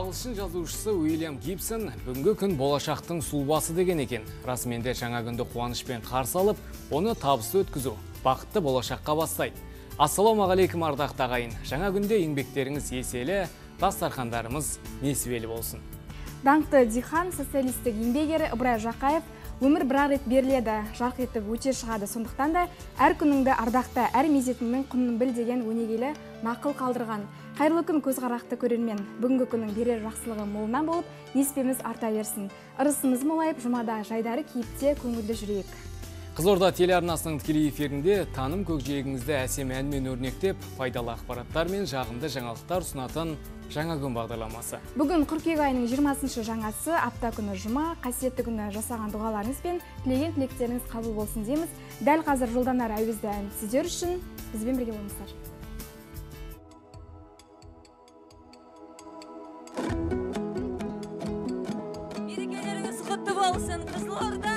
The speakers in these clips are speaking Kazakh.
ағылшын жазушысы Уильям Гибсон бүгінгі күн болашақтың сұлбасы деген екен. Расымен де жаңа күнді қуанышпен қарсы алып, оны табысты өткізу, бақытты болашаққа бастайды. Ассалаумағалейкум ардақты ағайын. Жаңа күнде еңбектеріңіз еселі, дастархандарымыз несібелі болсын. Даңқты Дихан, социалистік еңбек ері Ыбырай Жақаев өмір бір рет беріледі, жарқ етіп өте шығады. Сондықтан да әр күніңді ардақта, әр мезетіңнің құнын біл деген өнегелі нақыл қалдырған. Қайырлы күн көзқарақты көрермен. Бүгінгі күннің берер жақсылығы молынан болып, неспеміз арта берсін. Ырысымыз молайып, жұмада жайдары кейіпте көңілді жүрейік. Қызорда телеарнасының тікелей эфирінде таным көкжиегіңізді әсем әнмен өрнектеп, пайдалы ақпараттар мен жағымды жаңалықтар ұсынатын жаңа күн бағдарламасы. Бүгін қыркүйек айының 20 жаңасы апта күні жұма, қасиетті күні жасаған дұғаларыңыз бен тілеген тілектеріңіз қабыл болсын дейміз. Дәл қазір жолдан әрі әуезді ән сіздер үшін бізбен бірге болыңыздар. Мерекелеріңіз құтты болсын қызылорда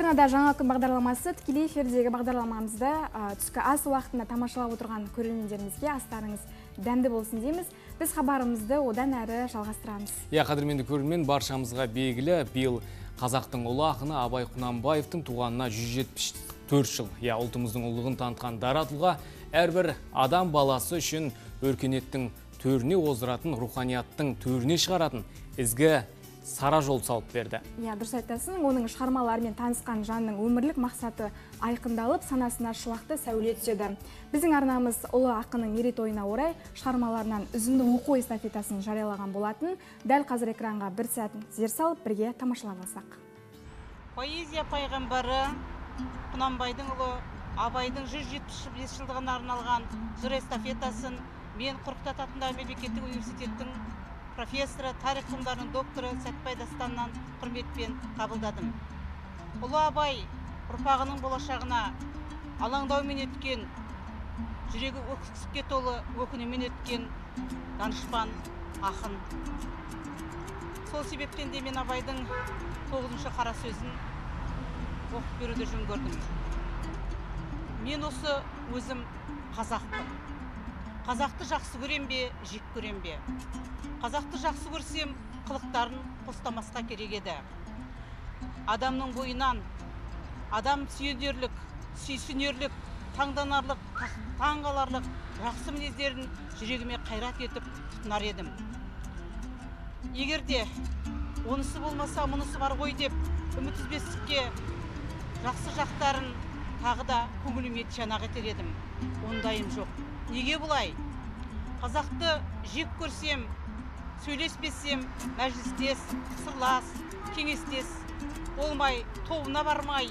Телеарнада жаңа күн бағдарламасы тікелей эфирдегі бағдарламамызды а, түскі ас уақытында тамашалап отырған көрермендерімізге астарыңыз дәмді болсын дейміз. Біз хабарымызды одан әрі жалғастырамыз. Иә, қадірменді көрермен баршамызға белгілі биыл қазақтың ұлы ақыны Абай Құнанбаевтың туғанына 170 төрт жыл я ұлтымыздың ұлығын танытқан дара тұлға әрбір адам баласы үшін өркениеттің төріне оздыратын руханияттың төріне шығаратын ізгі сара жол салып берді. Иә дұрыс айтасың. Оның шығармаларымен танысқан жанның өмірлік мақсаты айқындалып санасына шуақты сәуле түседі. Біздің арнамыз ұлы ақынның мерейтойына орай шығармаларынан үзінді оқу эстафетасын жариялаған болатын. Дәл қазір экранға бір сәт зер салып бірге тамашалап алсақ. Поэзия пайғамбары құнанбайдың ұлы абайдың 175 жылдығына арналған жыр эстафетасын мен қорқыт ата атындағы мемлекеттік университеттің профессоры тарих ғылымдарының докторы сәтбай дастаннан құрметпен қабылдадым. Ұлы абай ұрпағының болашағына алаңдаумен өткен жүрегі өксікке толы өкінумен өткен данышпан ақын. Сол себептен де мен абайдың тоғызыншы қара сөзін оқып беруді жөн көрдім. Мен осы өзім қазақпын. Қазақты жақсы көрем бе жек көрем бе? Қазақты жақсы көрсем қылықтарын қостамасқа керек еді. Адамның бойынан адам сүйенерлік сүйсінерлік таңданарлық та- таңғаларлық жақсы мінездерін жүрегіме қайрат етіп тұтынар едім. Егер де онысы болмаса мұнысы бар ғой деп үміт үзбестікке жақсы жақтарын тағы да көңіліме тиянақ етер едім. Ондайым жоқ. Неге бұлай? Қазақты жек көрсем сөйлеспесем мәжілістес сырлас кеңестес болмай тобына бармай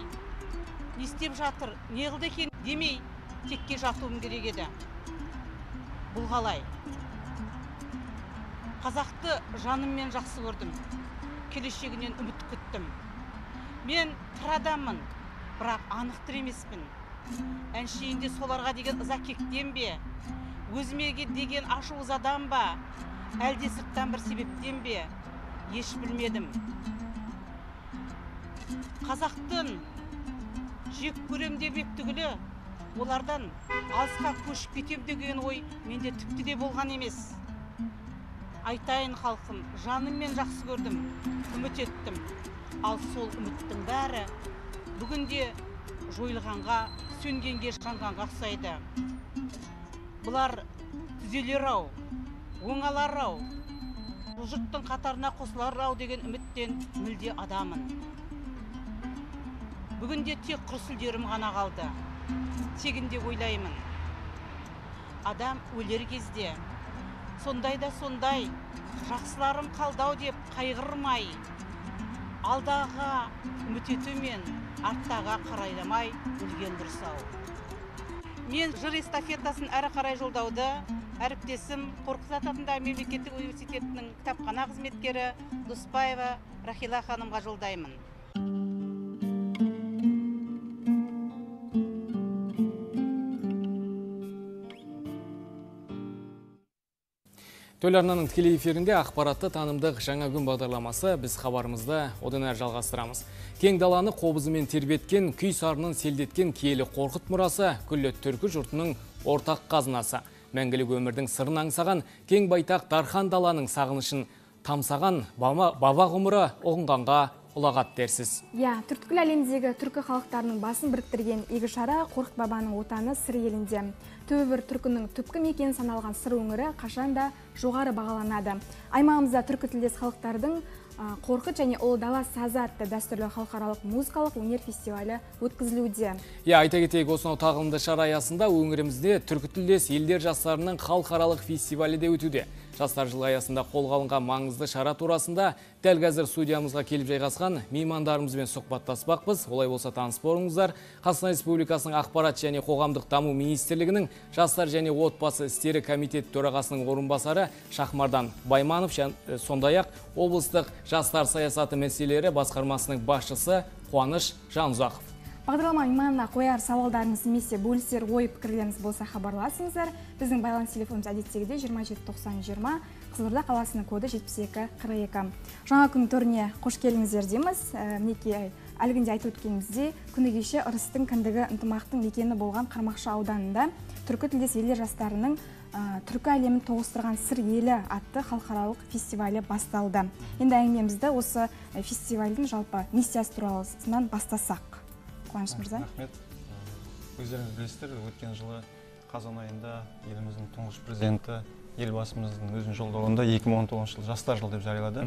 не істеп жатыр не қылды екен демей текке жатуым керек еді. Бұл қалай? Қазақты жаныммен жақсы көрдім келешегінен үміт күттім. Мен тірі адаммын бірақ анық тірі емеспін. Әншейінде соларға деген ыза кектен бе? Өзіме ге- деген ашу ызадан ба? Әлде сырттан бір себептен бе? Еш білмедім. Қазақтың жек көрем деп ек түгілі олардан алысқа көшіп кетем деген ой менде тіпті де болған емес. Айтайын халқым жаныммен жақсы көрдім үміт еттім. Ал сол үміттің бәрі бүгінде жойылғанға сөнгенге жанғанға ұқсайды. Бұлар түзелер ау оңалар ау жұрттың қатарына қосылар ау деген үміттен мүлде адамын. Бүгінде тек құр сүлдерім ғана қалды тегінде ойлаймын. Адам өлер кезде сондай да сондай жақсыларым қалдау деп қайғырмай алдағы үміт етумен арттаға қарайламай өлген дұрыс ау мен жыр эстафетасын әрі қарай жолдауды әріптесім қорқыт ата атындағы мемлекеттік университетінің кітапхана қызметкері доспаева рахила ханымға жолдаймын. Төларнаның тікелей эфирінде ақпаратты танымдық жаңа күн бағдарламасы біз хабарымызды одан әрі жалғастырамыз. Кең даланы қобызымен тербеткен, күй сарынын селдеткен киелі қорқыт мұрасы күллі түркі жұртының ортақ қазынасы. Мәңгілік өмірдің сырын аңсаған, кең байтақ дархан даланың сағынышын тамсаған баба, ғұмыры ұғынғанға ұлағат дерсіз. иә түрткіл әлемдегі түркі халықтарының басын біріктірген игі шара қорқыт бабаның отаны сыр елінде түбі бір түркінің түпкі мекені саналған сыр өңірі қашанда жоғары бағаланады аймағымызда түркі тілдес халықтардың қорқыт және ұлы дала сазы атты дәстүрлі халықаралық музыкалық өнер фестивалі өткізілуде Иә, айта кетейік осынау тағылымды шара аясында өңірімізде түркі тілдес елдер жастарының халықаралық фестивалі де өтуде. Жастар жылы аясында қолға алынған маңызды шара турасында дәл қазір студиямызға келіп жайғасқан меймандарымызбен сұхбаттаспақпыз. Олай болса таныс болыңыздар. Қазақстан Республикасының ақпарат және қоғамдық даму министрлігінің жастар және отбасы істері комитет төрағасының орынбасары Шахмардан Байманов э, сондай-ақ облыстық жастар саясаты мәселелері басқармасының басшысы Қуаныш Жанұзақов. Бағдарлама мейманына қояр сауалдарыңыз немесе бөлісер ой пікірлеріңіз болса хабарласыңыздар. Біздің байланыс телефонымыз әдеттегідей 27 90 20 қызылорда қаласының коды 72 42 жаңа күн төріне қош келдіңіздер дейміз. Ә, мінекей әлгінде айтып өткеніміздей күні кеше ырыстың кіндігі ынтымақтың мекені болған қармақшы ауданында түркі тілдес елдер жастарының ә, түркі әлемін тоғыстырған сыр елі атты халықаралық фестивалі басталды. Енді әңгімемізді осы ә, фестивальдің жалпы миссиясы туралысынан бастасақ. Қуаныш мырза. рахмет. Өздеріңіз білесіздер өткен жылы қазан айында еліміздің тұңғыш президенті елбасымыздың өзінің жолдауында 2019 жыл жастар жылы деп жариялады.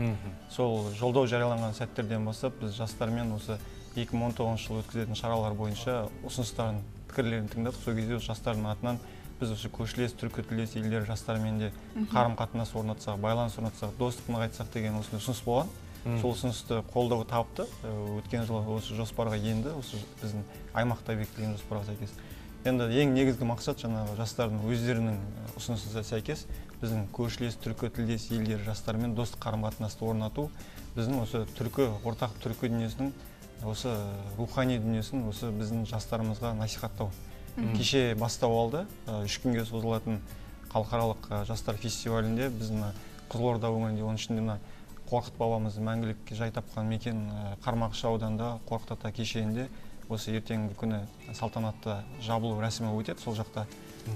Сол жолдау жарияланған сәттерден бастап біз жастармен осы 2019 жылы өткізетін шаралар бойынша ұсыныстарын пікірлерін тыңдадық. Сол кезде осы жастардың атынан біз осы көршілес түркітілдес елдер жастармен де қарым қатынас орнатсақ байланыс орнатсақ достықты нығайтсақ деген осындай ұсыныс болған. Сол ұсынысты қолдау тапты. Э, өткен жылы осы жоспарға енді осы біздің аймақта бекітілген жоспарға сәйкес. Енді ең негізгі мақсат жаңағы жастардың өздерінің э, ұсынысына сәйкес біздің көршілес түркі тілдес елдер жастармен достық қарым қатынасты орнату. Біздің осы түркі ортақ түркі дүниесінің осы рухани дүниесін осы біздің жастарымызға насихаттау. Кеше бастау алды. Э, үш күнге созылатын халықаралық э, жастар фестивалінде біздің қызылорда өңірінде оның ішінде мына қорқыт бабамыздың мәңгілік жай тапқан мекен э, қармақшы ауданында қорқыт ата кешенінде осы ертеңгі күні салтанатты жабылу рәсімі өтеді. Сол жақта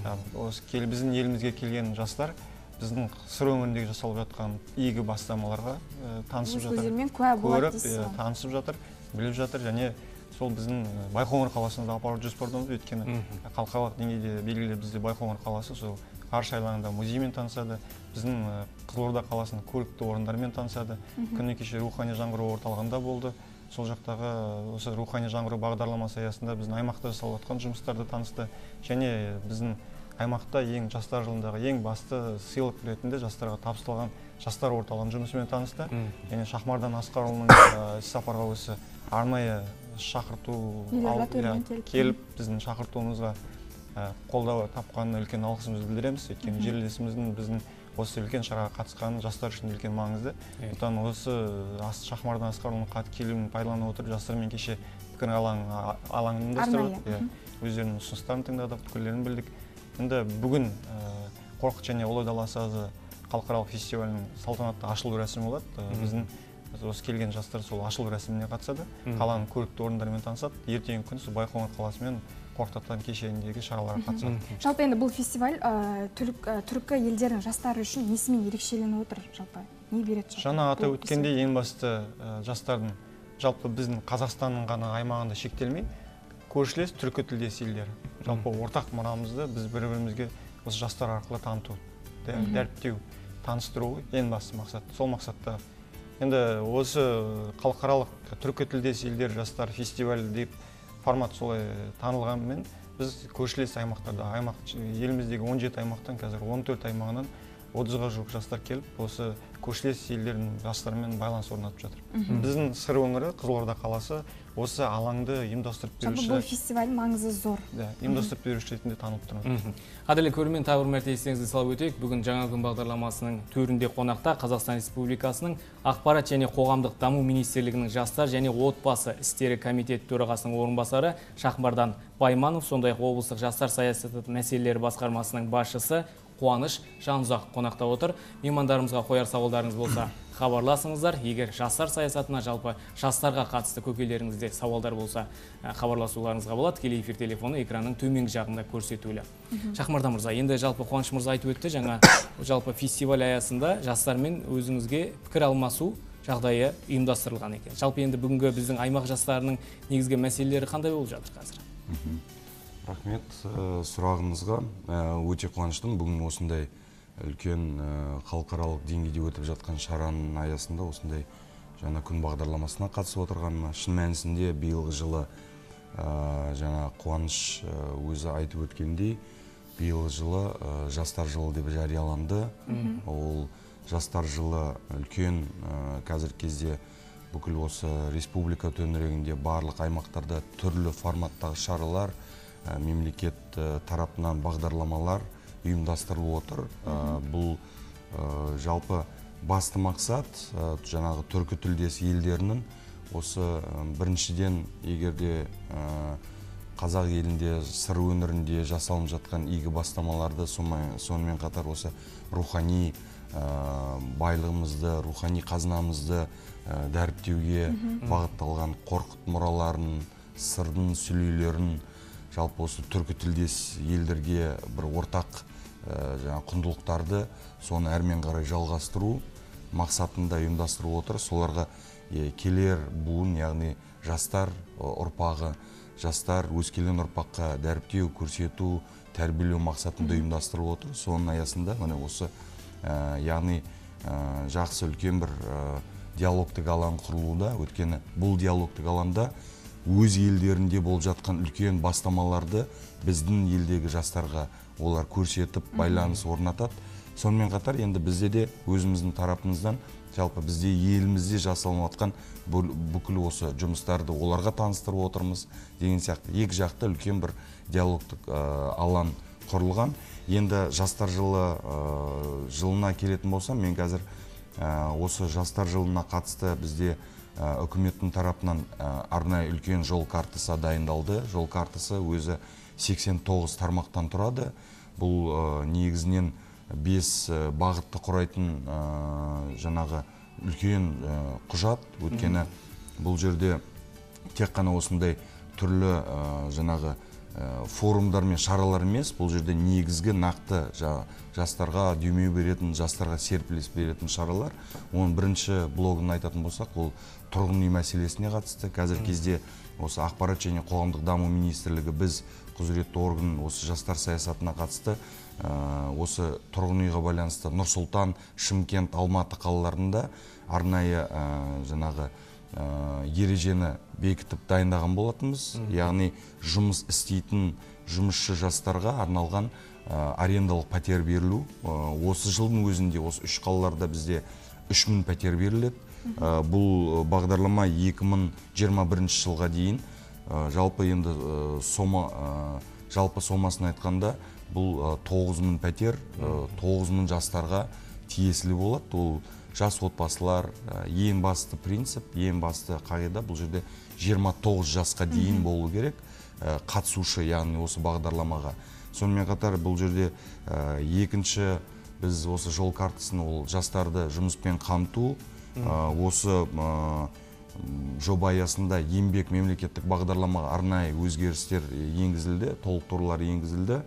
Ә, осы кел біздің елімізге келген жастар біздің сыр өңіріндегі жасалып жатқан игі бастамаларға ә, танысып жатыр көріп иә, танысып жатыр біліп жатыр және сол біздің ә, байқоңыр қаласына да апару жоспардамыз өйткені халықаралық деңгейде белгілі бізде байқоңыр қаласы сол ғарыш айлағында музеймен танысады біздің қызылорда қаласының көрікті орындарымен танысады. Күні кеше рухани жаңғыру орталығында болды. Сол жақтағы осы рухани жаңғыру бағдарламасы аясында біздің аймақта жасалып жатқан жұмыстарды танысты. Және біздің аймақта ең жастар жылындағы ең басты сыйлық ретінде жастарға табысталған жастар орталығының жұмысымен танысты. Және шахмардан асқарұлының іссапарға осы арнайы шақырту иә, келіп. біздің шақыртуымызға қолдау тапқанына үлкен алғысымызды білдіреміз. Өйткені жерлесіміздің біздің осы үлкен шараға қатысқаны жастар үшін үлкен маңызды. Сондықтан осы ас шахмардан асқарұлының келуін пайдалана отырып жастармен кеше пікір алаң алаңын ұйымдастырдық иә. Өздерінің ұсыныстарын тыңдадық пікірлерін білдік. Енді бүгін ә, қорқыт және ұлы дала сазы халықаралық фестивалінің салтанатты ашылу рәсімі болады. Ә, біздің осы келген жастар сол ашылу рәсіміне қатысады. Қаланың көрікті орындарымен танысады. Ертеңгі күні сол байқоңыр қаласы мен қорқыт ата кешеніндегі шараларға қатысады. Жалпы енді бұл фестиваль ә, түрік, ә, түркі елдерінің жастары үшін несімен ерекшеленіп отыр жалпы. Не береді жалпы жаңа атап бұл өткендей ең басты ә, жастардың жалпы біздің қазақстанның ғана аймағында шектелмей көршілес түркі тілдес елдер. Жалпы ортақ мұрамызды біз бір бірімізге осы жастар арқылы таныту дә- дәріптеу таныстыру ғой ең басты мақсат. Сол мақсатта енді осы халықаралық түркі тілдес елдер жастар фестивалі деп формат солай танылғанымен біз көршілес аймақтарда аймақ еліміздегі 17 аймақтан қазір 14 аймағынан 30-ға жуық жастар келіп осы көршілес елдердің жастарымен байланыс орнатып жатыр. Біздің сыр өңірі қызылорда қаласы осы алаңды ұйымдастырып жалпы беруші бұл фестиваль маңызы зор. Да, ұйымдастырып беруші ретінде танылып тұрмыз. Қадірлі көрермен тағы бір мәрте естеріңізге салып өтейік. Бүгін жаңа күн бағдарламасының төрінде қонақта қазақстан республикасының ақпарат және қоғамдық даму министрлігінің жастар және отбасы істері комитеті төрағасының орынбасары шахмардан байманов сондай ақ облыстық жастар саясаты мәселелері басқармасының басшысы қуаныш жанұзақ қонақта отыр. Меймандарымызға қояр сауалдарыңыз болса. Хабарласыңыздар. Егер жастар саясатына жалпы жастарға қатысты көкелеріңізде сауалдар болса ә, хабарласуларыңызға болады. Тікелей эфир телефоны экранның төменгі жағында көрсетулі. Шахмардан мырза енді жалпы қуаныш мырза айтып өтті. Жаңа жалпы фестиваль аясында жастармен өзіңізге пікір алмасу жағдайы ұйымдастырылған екен. Жалпы енді бүгінгі біздің аймақ жастарының негізгі мәселелері қандай болып жатыр қазір? Рахмет э, сұрағыңызға. Э, өте қуаныштымын. Бүгін осындай үлкен э, халықаралық деңгейде өтіп жатқан шараның аясында осындай жаңа күн бағдарламасына қатысып отырғаныма шын мәнісінде биылғы жылы э, жаңа қуаныш э, өзі айтып өткендей биылғы жылы жастар жылы деп жарияланды. Ол жастар жылы үлкен қазіргі кезде бүкіл осы республика төңірегінде барлық аймақтарда түрлі форматтағы шаралар ә, мемлекет тарапынан бағдарламалар ұйымдастырылып отыр. Ә, бұл ә, жалпы басты мақсат ә, жаңағы түркі тілдес елдерінің осы біріншіден егер де ә, қазақ елінде сыр өңірінде жасалынып жатқан игі бастамаларды сонымен қатар осы рухани байлығымызды рухани қазынамызды дәріптеуге бағытталған қорқыт мұраларын сырдың сүлейлерін жалпы осы түркі тілдес елдерге бір ортақ ә, жаңағы құндылықтарды соны әрмен қарай жалғастыру мақсатында ұйымдастырып отыр. Соларға келер буын яғни жастар ұрпағы жастар өскелең ұрпаққа дәріптеу көрсету тәрбиелеу мақсатында ұйымдастырылып отыр. Соның аясында міне осы ә, яғни ә, жақсы үлкен бір ә, диалогтық алаң құрылуда. Өйткені бұл диалогтық алаңда өз елдерінде болып жатқан үлкен бастамаларды біздің елдегі жастарға олар көрсетіп байланыс орнатады. Сонымен қатар енді бізде де өзіміздің тарапымыздан жалпы бізде елімізде жасалынып жатқан бүкіл осы жұмыстарды оларға таныстырып отырмыз деген сияқты. Екі жақты үлкен бір диалогтық ә, алаң құрылған. Енді жастар жылы ә, жылына келетін болсам мен қазір ә, осы жастар жылына қатысты бізде үкіметтің тарапынан арнайы үлкен жол картасы дайындалды. Жол картасы өзі 89 тармақтан тұрады. Бұл ә, негізінен бес ә, бағытты құрайтын ә, жаңағы үлкен құжат. Өйткені бұл жерде тек қана осындай түрлі жаңағы форумдар мен шаралар емес бұл жерде негізгі нақты жа- жастарға демеу беретін жастарға серпіліс беретін шаралар. Оның бірінші блогын айтатын болсақ ол тұрғын үй мәселесіне қатысты. Қазіргі кезде осы ақпарат және қоғамдық даму министрлігі біз құзыретті орган осы жастар саясатына қатысты ә, осы тұрғын үйға байланысты нұр сұлтан шымкент алматы қалаларында арнайы ә, жаңағы ә, ережені бекітіп дайындаған болатынбыз. Яғни жұмыс істейтін жұмысшы жастарға арналған арендалық пәтер берілу. Осы жылдың өзінде осы үш қалаларда бізде үш мың пәтер беріледі. Бұл бағдарлама 2021 жылға дейін жалпы енді ә, сома ә, жалпы сомасын айтқанда бұл 9 мың пәтер 9 мың жастарға тиесілі болады. Ол жас отбасылар ең басты принцип ең басты қағида бұл жерде 29 жасқа дейін болу керек. Қатысушы яғни осы бағдарламаға. Сонымен қатар бұл жерде ә, екінші біз осы жол картасын ол жастарды жұмыспен қамту ә, осы ә, жоба аясында еңбек мемлекеттік бағдарламаға арнайы өзгерістер енгізілді толықтырулар енгізілді.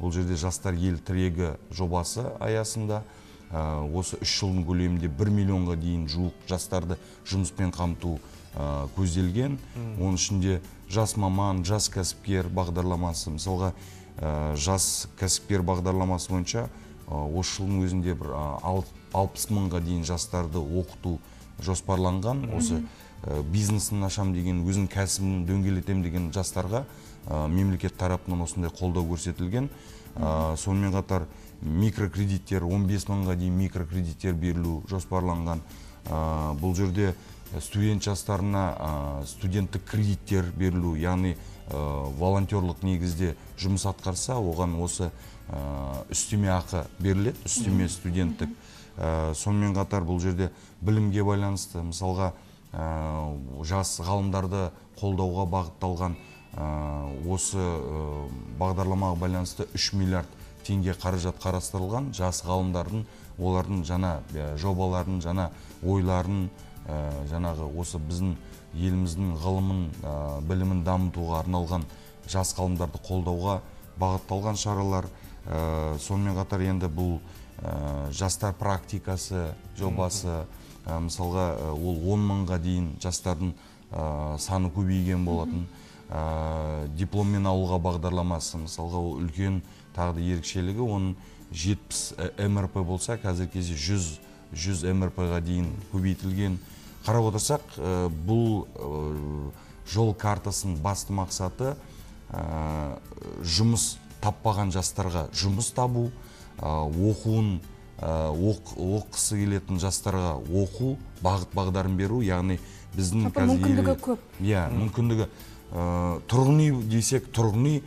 Бұл жерде жастар ел тірегі жобасы аясында ә, осы үш жылдың көлемінде бір миллионға дейін жуық жастарды жұмыспен қамту ә, көзделген. Оның ішінде жас маман жас кәсіпкер бағдарламасы мысалға ә, жас кәсіпкер бағдарламасы бойынша осы жылдың өзінде бір ал- алпыс мыңға дейін жастарды оқыту жоспарланған. Осы бизнесін ашам деген өзінің кәсібін дөңгелетем деген жастарға ә, мемлекет тарапынан осындай қолдау көрсетілген. Ә, сонымен қатар микрокредиттер 15 мыңға дейін микрокредиттер берілу жоспарланған. Ә, бұл жерде студент жастарына ә, студенттік кредиттер берілу яғни ә, волонтерлық негізде жұмыс атқарса оған осы үстеме ақы беріледі үстеме студенттік. Сонымен қатар бұл жерде білімге байланысты мысалға жас ғалымдарды қолдауға бағытталған ә, осы ә, бағдарламаға байланысты 3 миллиард теңге қаражат қарастырылған. Жас ғалымдардың олардың жаңа жобаларын жаңа ойларын жаңағы осы біздің еліміздің ғылымын білімін дамытуға арналған жас ғалымдарды қолдауға бағытталған шаралар. Сонымен қатар енді бұл жастар практикасы жобасы мысалға ә, ол 10 мыңға дейін жастардың ә, саны көбейген болатын. Дипломмен ауылға бағдарламасы мысалға ол үлкен тағы да ерекшелігі. Оның 70 мрп болса қазіргі кезде 100 100 мрп-ға дейін көбейтілген. Қарап отырсақ бұл жол картасының басты мақсаты жұмыс таппаған жастарға жұмыс табу оқуын оқ- оқығысы келетін жастарға оқу бағыт бағдарын беру яғни біздің қазір мүмкіндігі көп. иә мүмкіндігі. Ә, тұрғын үй десек тұрғын үй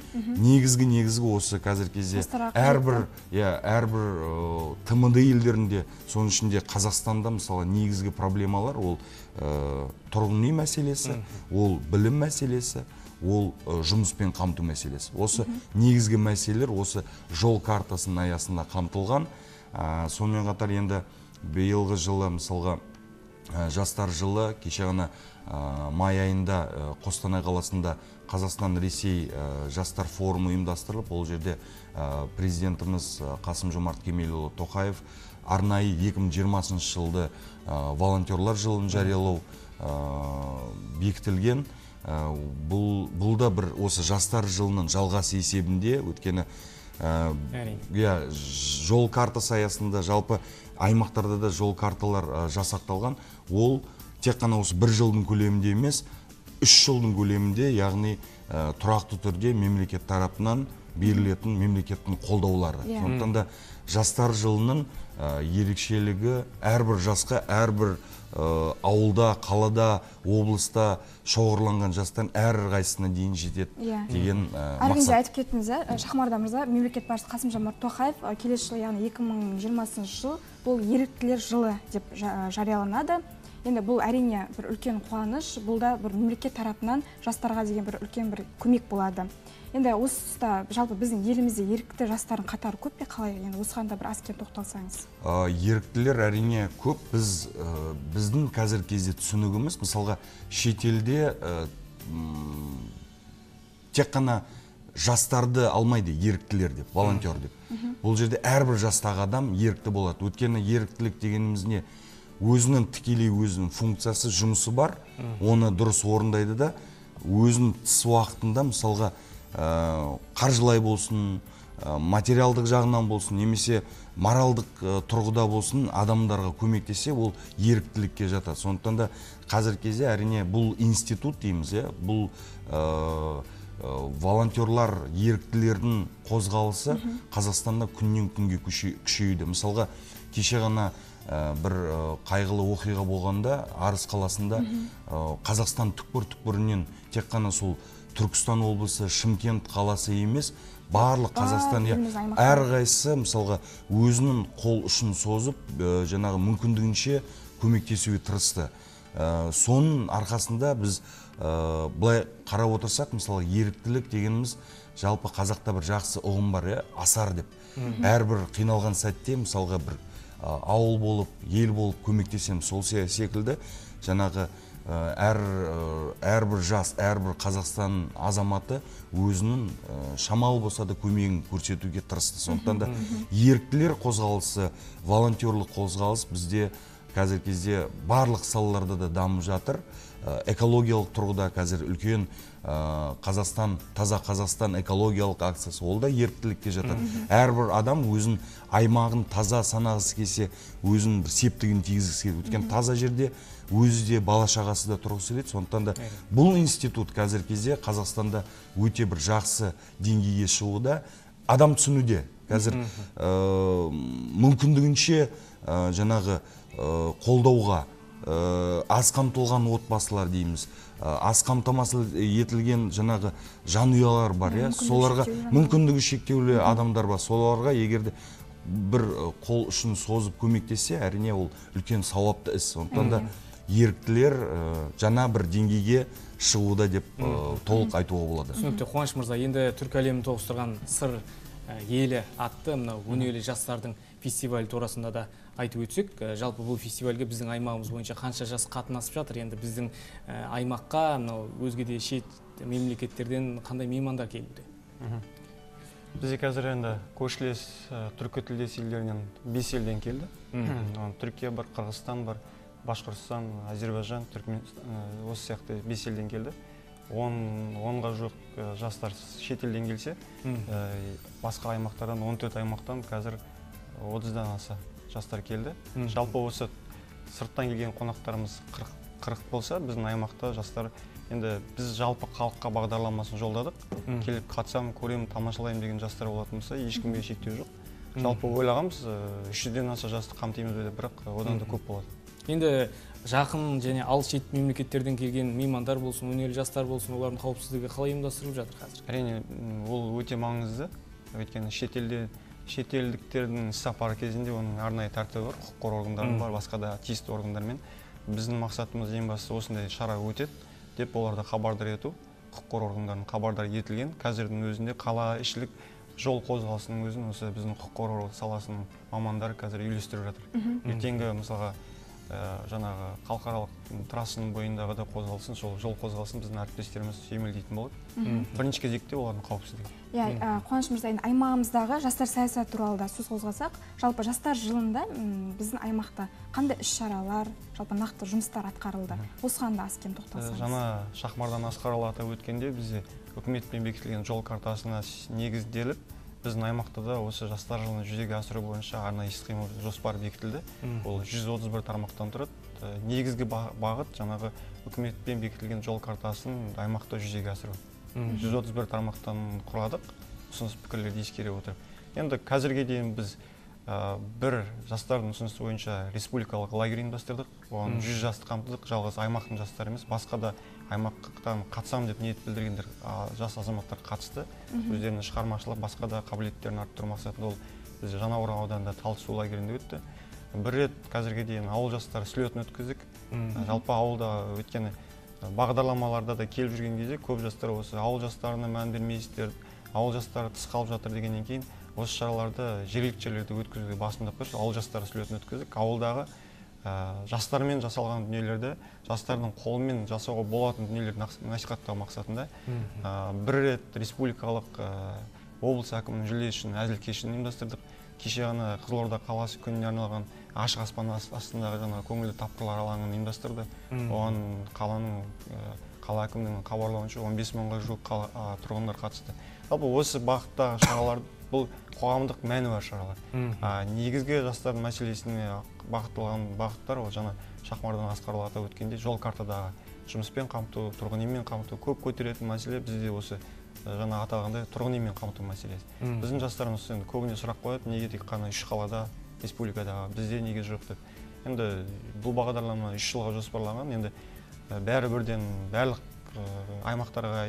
негізгі негізгі осы қазіргі кезде әрбір иә әрбір ә, тмд елдерінде соның ішінде қазақстанда мысалы негізгі проблемалар ол ә, тұрғын үй мәселесі ол білім мәселесі ол ә, жұмыспен қамту мәселесі. Осы негізгі мәселелер осы жол картасының аясында қамтылған. Ә, сонымен қатар енді биылғы жылы мысалға Ә, жастар жылы кеше ғана ә, май айында қостанай қаласында қазақстан ресей жастар форумы ұйымдастырылып ол жерде президентіміз қасым жомарт кемелұлы тоқаев арнайы 2020 жылды волонтерлар жылын жариялау бекітілген. Бұл бұл да бір осы жастар жылының жалғасы есебінде өйткені ә, Әрине. иә жол картасы аясында жалпы аймақтарда да жол карталар ә, жасақталған ол тек қана осы бір жылдың көлемінде емес үш жылдың көлемінде яғни ә, тұрақты түрде мемлекет тарапынан берілетін мемлекеттің қолдаулары Иә. сондықтан да жастар жылының ә, ерекшелігі әрбір жасқа әрбір ә, ауылда қалада облыста шоғырланған жастан әрқайсысына дейін жетеді Иә. деген ә, мақсат. Айтып кеттіңіз иә. Шахмардан мырза мемлекет басшысы қасым жомарт тоқаев келесі жылы яғни 2020 жыл бұл еріктілер жылы деп жа- жарияланады. Енді бұл әрине бір үлкен қуаныш бұл да бір мемлекет тарапынан жастарға деген бір үлкен бір көмек болады. Енді осы тұста жалпы біздің елімізде ерікті жастардың қатары көп пе? Қалай? Енді осыған да бір аз кем тоқталсаңыз. Ә, еріктілер әрине көп. Біз ә, біздің қазіргі кезде түсінігіміз мысалға шетелде ә, тек қана жастарды алмайды еріктілер деп волонтер деп. Бұл жерде әрбір жастағы адам ерікті болады. Өйткені еріктілік дегеніміз не? Өзінің тікелей өзінің функциясы жұмысы бар. Оны дұрыс орындайды да өзінің тыс уақытында мысалға қаржылай болсын ә, материалдық жағынан болсын немесе моралдық ә, тұрғыда болсын адамдарға көмектесе ол еріктілікке жатады. Сондықтан да қазіргі кезде әрине бұл институт дейміз иә? Бұл ә, волонтерлар еріктілердің қозғалысы қазақстанда күннен күнге күшеюде мысалға кеше ғана ә, бір қайғылы оқиға болғанда арыс қаласында ә, қазақстан түкпір түкпірінен тек қана сол түркістан облысы шымкент қаласы емес барлық қазақстан иә. еліміз аймақтар. әрқайсысы мысалға өзінің қол ұшын созып ә, жаңағы мүмкіндігінше көмектесуге тырысты. Ә, соның арқасында біз ә, былай қарап отырсақ мысалы еріктілік дегеніміз жалпы қазақта бір жақсы ұғым бар иә асар деп. Әрбір қиналған сәтте мысалға бір ә, ауыл болып ел болып көмектесеміз сол се- секілді жаңағы әр ә, әрбір жас әрбір қазақстан азаматы өзінің ә, шамалы болса да көмегін көрсетуге тырысты. Сондықтан да еріктілер қозғалысы волонтерлық қозғалыс бізде қазіргі кезде барлық салаларда да дамып жатыр. Экологиялық тұрғыда қазір үлкен қазақстан таза қазақстан экологиялық акциясы ол да еріктілікке жатады әрбір адам өзін аймағын таза санағысы келсе өзінің бір септігін тигізгісі келеді өйткені таза жерде өзі де бала шағасы да тұрғысы келеді. Сондықтан да бұл институт қазіргі кезде қазақстанда өте бір жақсы деңгейге шығуда. Адам түсінуде. Қазір ә, мүмкіндігінше ә, жаңағы ә, қолдауға ә, аз қамтылған отбасылар дейміз. Ә, аз қамтамасыз етілген жаңағы жанұялар бар иә? Соларға мүмкіндігі шектеулі адамдар бар. Соларға егер де бір қол ұшын созып көмектессе әрине ол үлкен сауапты іс. Сондықтан да еріктілер ә, жаңа бір деңгейге шығуда деп ә, толық айтуға болады. түсінікті. Қуаныш мырза енді түркі әлемін тоғыстырған сыр ә, елі атты мынау өнерлі жастардың фестивалі турасында да айтып өтсек ә, жалпы бұл фестивальге біздің аймағымыз бойынша қанша жас қатынасып жатыр? Енді біздің ә, аймаққа мынау өзге де шет мемлекеттерден қандай меймандар келуде? Бізде қазір енді көршілес ә, түркі тілдес елдерінен бес елден келді. Түркия бар қырғызстан бар. Башқұртстан әзербайжан түркмен ә, осы сияқты бес елден келді. Он онға жуық ә, жастар шетелден келсе ә, басқа аймақтардан 14 аймақтан қазір отыздан аса жастар келді. Жалпы осы сырттан келген қонақтарымыз 40, 40 болса біздің аймақта жастар енді біз жалпы халыққа бағдарламасын жолдадық. Келіп қатысамын көремін тамашалаймын деген жастар болатын болса ешкімге шектеу жоқ. Жалпы ойлағанбыз үш жүзден аса жасты қамтимыз деп бірақ одан да көп болады. Енді жақын және алыс шет мемлекеттерден келген меймандар болсын өнерлі жастар болсын олардың қауіпсіздігі қалай ұйымдастырылып жатыр қазір? Әрине ол өте маңызды. Өйткені шетелде шетелдіктердің іс сапары кезінде оның арнайы тәртібі бар құқық қорғау органдарының бар басқа да тиісті органдармен. Біздің мақсатымыз ең бастысы осындай шара өтеді деп оларды хабардар ету құқық қорғау органдарының хабардар етілген. Қазірдің өзінде қала ішілік жол қозғалысының өзін осы біздің құқық қорғау саласының мамандары қазір үйлестіріп жатыр. Ертеңгі мысалға жаңағы халықаралық трассаның бойындағы да қозғалысын сол жол қозғалысын біздің әріптестеріміз сүйемелдейтін болады бірінші кезекте олардың қауіпсіздігі. Иә ә, қуаныш мырза енді аймағымыздағы жастар саясаты туралы да сөз қозғасақ жалпы жастар жылында біздің аймақта қандай іс шаралар жалпы нақты жұмыстар атқарылды? Осыған да аз кем Ә, тоқталсаңыз жаңа шахмардан асқарұлы атап өткенде бізде үкіметпен бекітілген жол картасына негізделіп біздің аймақта да осы жастар жылын жүзеге асыру бойынша арнайы іс қимыл жоспар бекітілді. Ол 131 тармақтан тұрады. Ә, негізгі ба- бағыт жаңағы үкіметпен бекітілген жол картасын аймақта жүзеге асыру. 131 тармақтан құрадық. Ұсыныс пікірлерді ескере отырып. Енді қазірге дейін біз ә, бір жастардың ұсынысы бойынша республикалық лагерь ұйымдастырдық. Оған жүз жасты қамтыдық. Жалғыз аймақтың жастары емес басқа да аймақтан қатысамын деп ниет білдіргендер а, жас азаматтар қатысты. Өздерінің шығармашылық басқа да қабілеттерін арттыру мақсатында ол біз жаңаорал ауданында талдысу лагерінде өтті. Бір рет қазірге дейін ауыл жастары слетін өткіздік. Жалпы ауылда өйткені бағдарламаларда да келіп жүрген кезде көп жастар осы ауыл жастарына мән бермейсіздер ауыл жастары тыс қалып жатыр дегеннен кейін осы шараларды жергілікті жерлерде өткізуге басымдық берді. Ауыл жастары слетін өткіздік. Ауылдағы ә, жастармен жасалған дүниелерді жастардың қолымен жасауға болатын дүниелерді насихаттау мақсатында ә, бір рет республикалық ә, облыс әкімінің жүлдесі үшін әзіл кешін ұйымдастырдық. Кеше ғана қызылорда қаласы күніне арналған ашық аспан ас- астындағы жаңағы көңілді тапқырлар алаңын ұйымдастырды. Оған қаланың ә, қала әкімінің хабарлауынша 15 мыңға жуық қала- а, тұрғындар қатысты. Жалпы осы бағыттағы шаралар бұл қоғамдық мәні бар шаралар. А, негізгі жастардың мәселесіне бағытталған бағыттар ол жаңа шахмардан асқарұлы атап өткендей жол картадағы жұмыспен қамту тұрғын үймен қамту көп көтеретін мәселе. Бізде осы жаңа аталғандай тұрғын үймен қамту мәселесі. Біздің жастарымыз енді көбіне сұрақ қояды неге тек қана үш қалада республикадағы бізде неге жоқ деп. Енді бұл бағдарлама үш жылға жоспарланған. Енді бәрі бірден барлық аймақтарға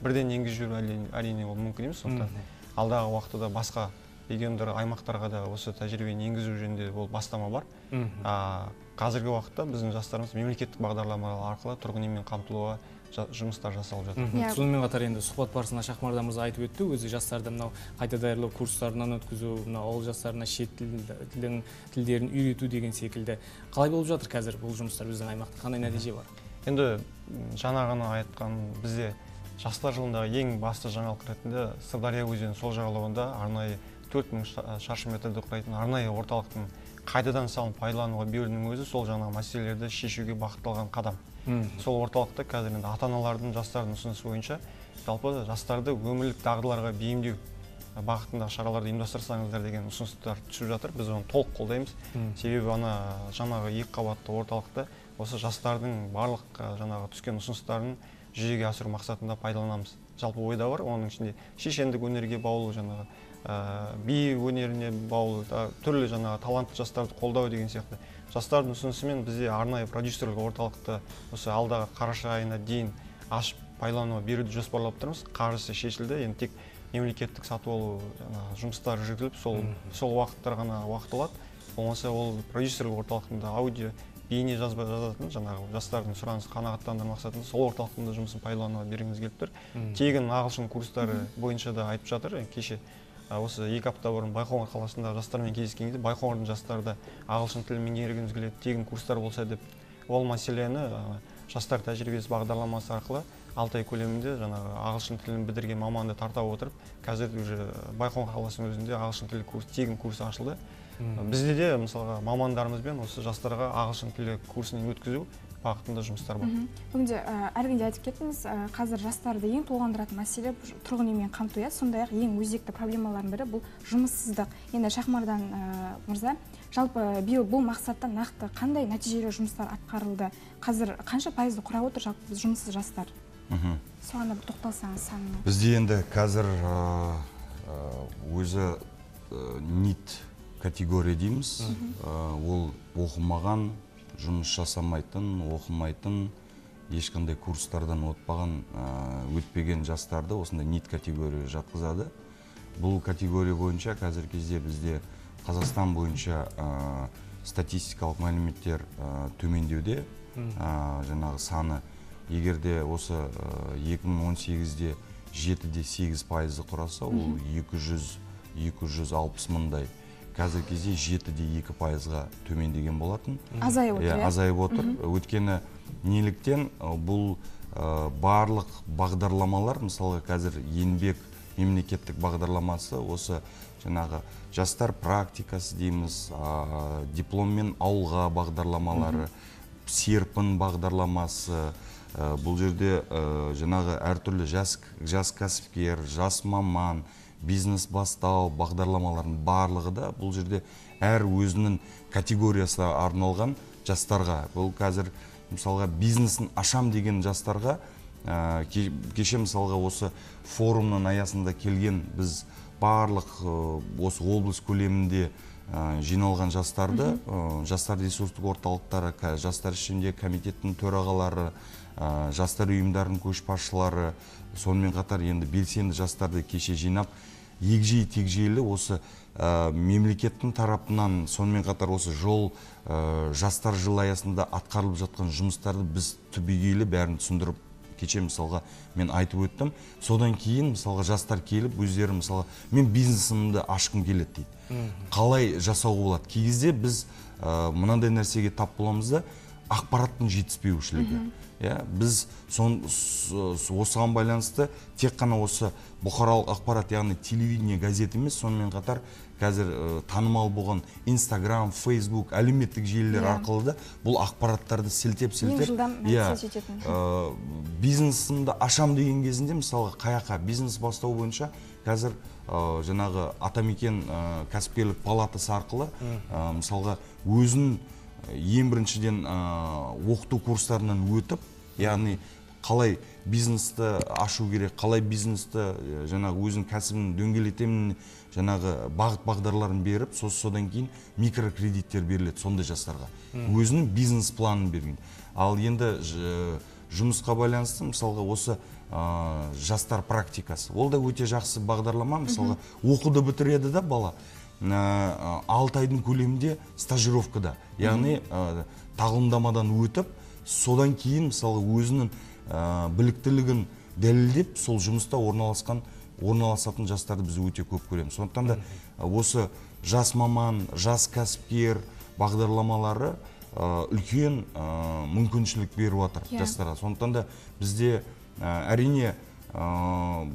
бірден енгізіп жіберу әрине ол мүмкін емес. Сондықтан алдағы уақытта да басқа региондар аймақтарға да осы тәжірибені енгізу жөнінде ол бастама бар. А, қазіргі уақытта біздің жастарымыз мемлекеттік бағдарламалар арқылы тұрғын үймен қамтылуға жа- жұмыстар жасалып жатыр. Иә. сонымен қатар енді сұхбат барысында шахмардан мырза айтып өтті өзі жастарды мынау қайта даярлау курстарынан өткізу мынау ауыл жастарына шет тіл- тілдің тілдерін үйрету деген секілді. Қалай болып жатыр қазір бұл жұмыстар біздің аймақта? Қандай нәтиже бар? Енді жаңа ғана айтқан бізде жастар жылындағы ең басты жаңалық ретінде сырдария өзенінің сол жағалауында арнайы төрт мың ша- шаршы метрді құрайтын арнайы орталықтың қайтадан салынып пайдалануға беруінің өзі сол жаңағы мәселелерді шешуге бағытталған қадам. Сол орталықта қазір енді ата аналардың жастардың ұсынысы бойынша жалпы жастарды өмірлік дағдыларға бейімдеу бағытындағы шараларды ұйымдастырсаңыздар деген ұсыныстар түсіп жатыр. Біз оны толық қолдаймыз. Себебі ана жаңағы екі қабатты орталықта осы жастардың барлық жаңағы түскен ұсыныстарын жүзеге асыру мақсатында пайдаланамыз. Жалпы ойда бар оның ішінде шешендік өнерге баулу жаңағы би өнеріне баулу түрлі жаңағы талантты жастарды қолдау деген сияқты. Жастардың ұсынысымен бізде арнайы продюсерлік орталықты осы алдағы қараша айына дейін ашып пайдалануға беруді жоспарлап тұрмыз қаржысы шешілді енді тек мемлекеттік сатып алу жұмыстары жүргізіліп сол сол уақыттар ғана уақыт алады болмаса ол продюсерлік орталықтың аудио бейне жазба жазатын жаңағы жастардың сұранысын қанағаттандыру мақсатында сол орталықтың да жұмысын пайдалануға бергіміз келіп тұр. Тегін ағылшын курстары бойынша да айтып жатыр. Кеше осы екі апта бұрын байқоңыр қаласындағы жастармен кездескен кезде байқоңырдың жастары да ағылшын тілін меңгергіміз келеді тегін курстар болса деп. Ол мәселені жастар тәжірибесі бағдарламасы арқылы алты ай көлемінде жаңағы ағылшын тілін бітірген маманды тарта отырып қазір уже байқоңыр қаласының өзінде ағылшын тілі курс тегін курс ашылды. Бізде де мысалға мамандарымызбен осы жастарға ағылшын тілі курсын өткізу бағытында жұмыстар бар. Бүгінде ә, әргінде айтып кеттіңіз ә, қазір жастарды ең толғандыратын мәселе тұрғын үймен қамту иә? Сондай ақ ең өзекті проблемалардың бірі бұл жұмыссыздық. Енді шахмардан ә, мырза жалпы биыл бұл мақсатта нақты қандай нәтижелі жұмыстар атқарылды? Қазір қанша пайызды құрап отыр жалпы біз жұмыссыз жастар? Соған да бір тоқталсаңыз санына. Бізде енді қазір өзі ә, нит категория дейміз. Ә, ол оқымаған жұмыс жасамайтын оқымайтын ешқандай курстардан өтпаған ә, өтпеген жастарды осындай нит категория жатқызады. Бұл категория бойынша қазіргі кезде бізде қазақстан бойынша ә, статистикалық мәліметтер ә, төмендеуде. Ә, жаңағы саны егер де осы ә, 2018-де 7-де 8 пайызы құраса ол 200 260 мыңдай қазіргі кезде жеті де екі пайызға төмендеген болатын. Азайып отыр иә иә. азайып отыр. Өйткені неліктен бұл ә, барлық бағдарламалар мысалға қазір еңбек мемлекеттік бағдарламасы осы жаңағы жастар практикасы дейміз ә, дипломмен ауылға бағдарламалары серпін бағдарламасы ә, бұл жерде ә, жаңағы әртүрлі жас, жас кәсіпкер жас маман бизнес бастау бағдарламалардың барлығы да бұл жерде әр өзінің категориясына арналған жастарға. Бұл қазір мысалға бизнесін ашам деген жастарға ә, ке- кеше мысалға осы форумның аясында келген біз барлық осы облыс көлемінде жиналған жастарды жастар ресурстық орталықтары жастар ішінде комитеттің төрағалары жастар ұйымдарының көшбасшылары сонымен қатар енді белсенді жастарды кеше жинап егжей тегжейлі осы ә, мемлекеттің тарапынан сонымен қатар осы жол ә, жастар жылы аясында атқарылып жатқан жұмыстарды біз түбегейлі бәрін түсіндіріп кеше мысалға мен айтып өттім. Содан кейін мысалға жастар келіп өздері мысалға мен бизнесімді ашқым келеді дейді. Қалай жасауға болады? Кей кезде біз ә, мынандай нәрсеге тап боламыз да ақпараттың жетіспеушілігі. Иә біз сон, осыған байланысты тек қана осы бұқаралық ақпарат яғни телевидение газет емес сонымен қатар қазір ә, танымал болған инстаграм фейсбук әлеуметтік желілер Иә. арқылы да бұл ақпараттарды сілтеп сілтеп жылдам иә, ә, бизнесімді ашам деген кезінде мысалға қаяққа бизнес бастау бойынша қазір ә, жаңағы атамекен ә, кәсіпкерлік палатасы арқылы ә, мысалға өзін ең біріншіден ә, оқыту курстарынан өтіп яғни қалай бизнесті ашу керек қалай бизнесті жаңағы өзінің кәсібін дөңгелетемін жаңағы бағыт бағдарларын беріп со- содан кейін микрокредиттер беріледі сондай жастарға. Өзінің бизнес планын берген. Ал енді ж- жұмысқа байланысты мысалға осы ә, жастар практикасы. Ол да өте жақсы бағдарлама. Мысалға оқуды бітіреді да бала. Ә, алты айдың көлемінде стажировкада. Яғни ә, тағылымдамадан өтіп содан кейін мысалы өзінің ә, біліктілігін дәлелдеп сол жұмыста орналасқан орналасатын жастарды біз өте көп көреміз. Сондықтан да осы жас маман жас кәсіпкер бағдарламалары ә, үлкен ә, мүмкіншілік беріп жатыр Иә. жастарға. Сондықтан да бізде ә, әрине ә,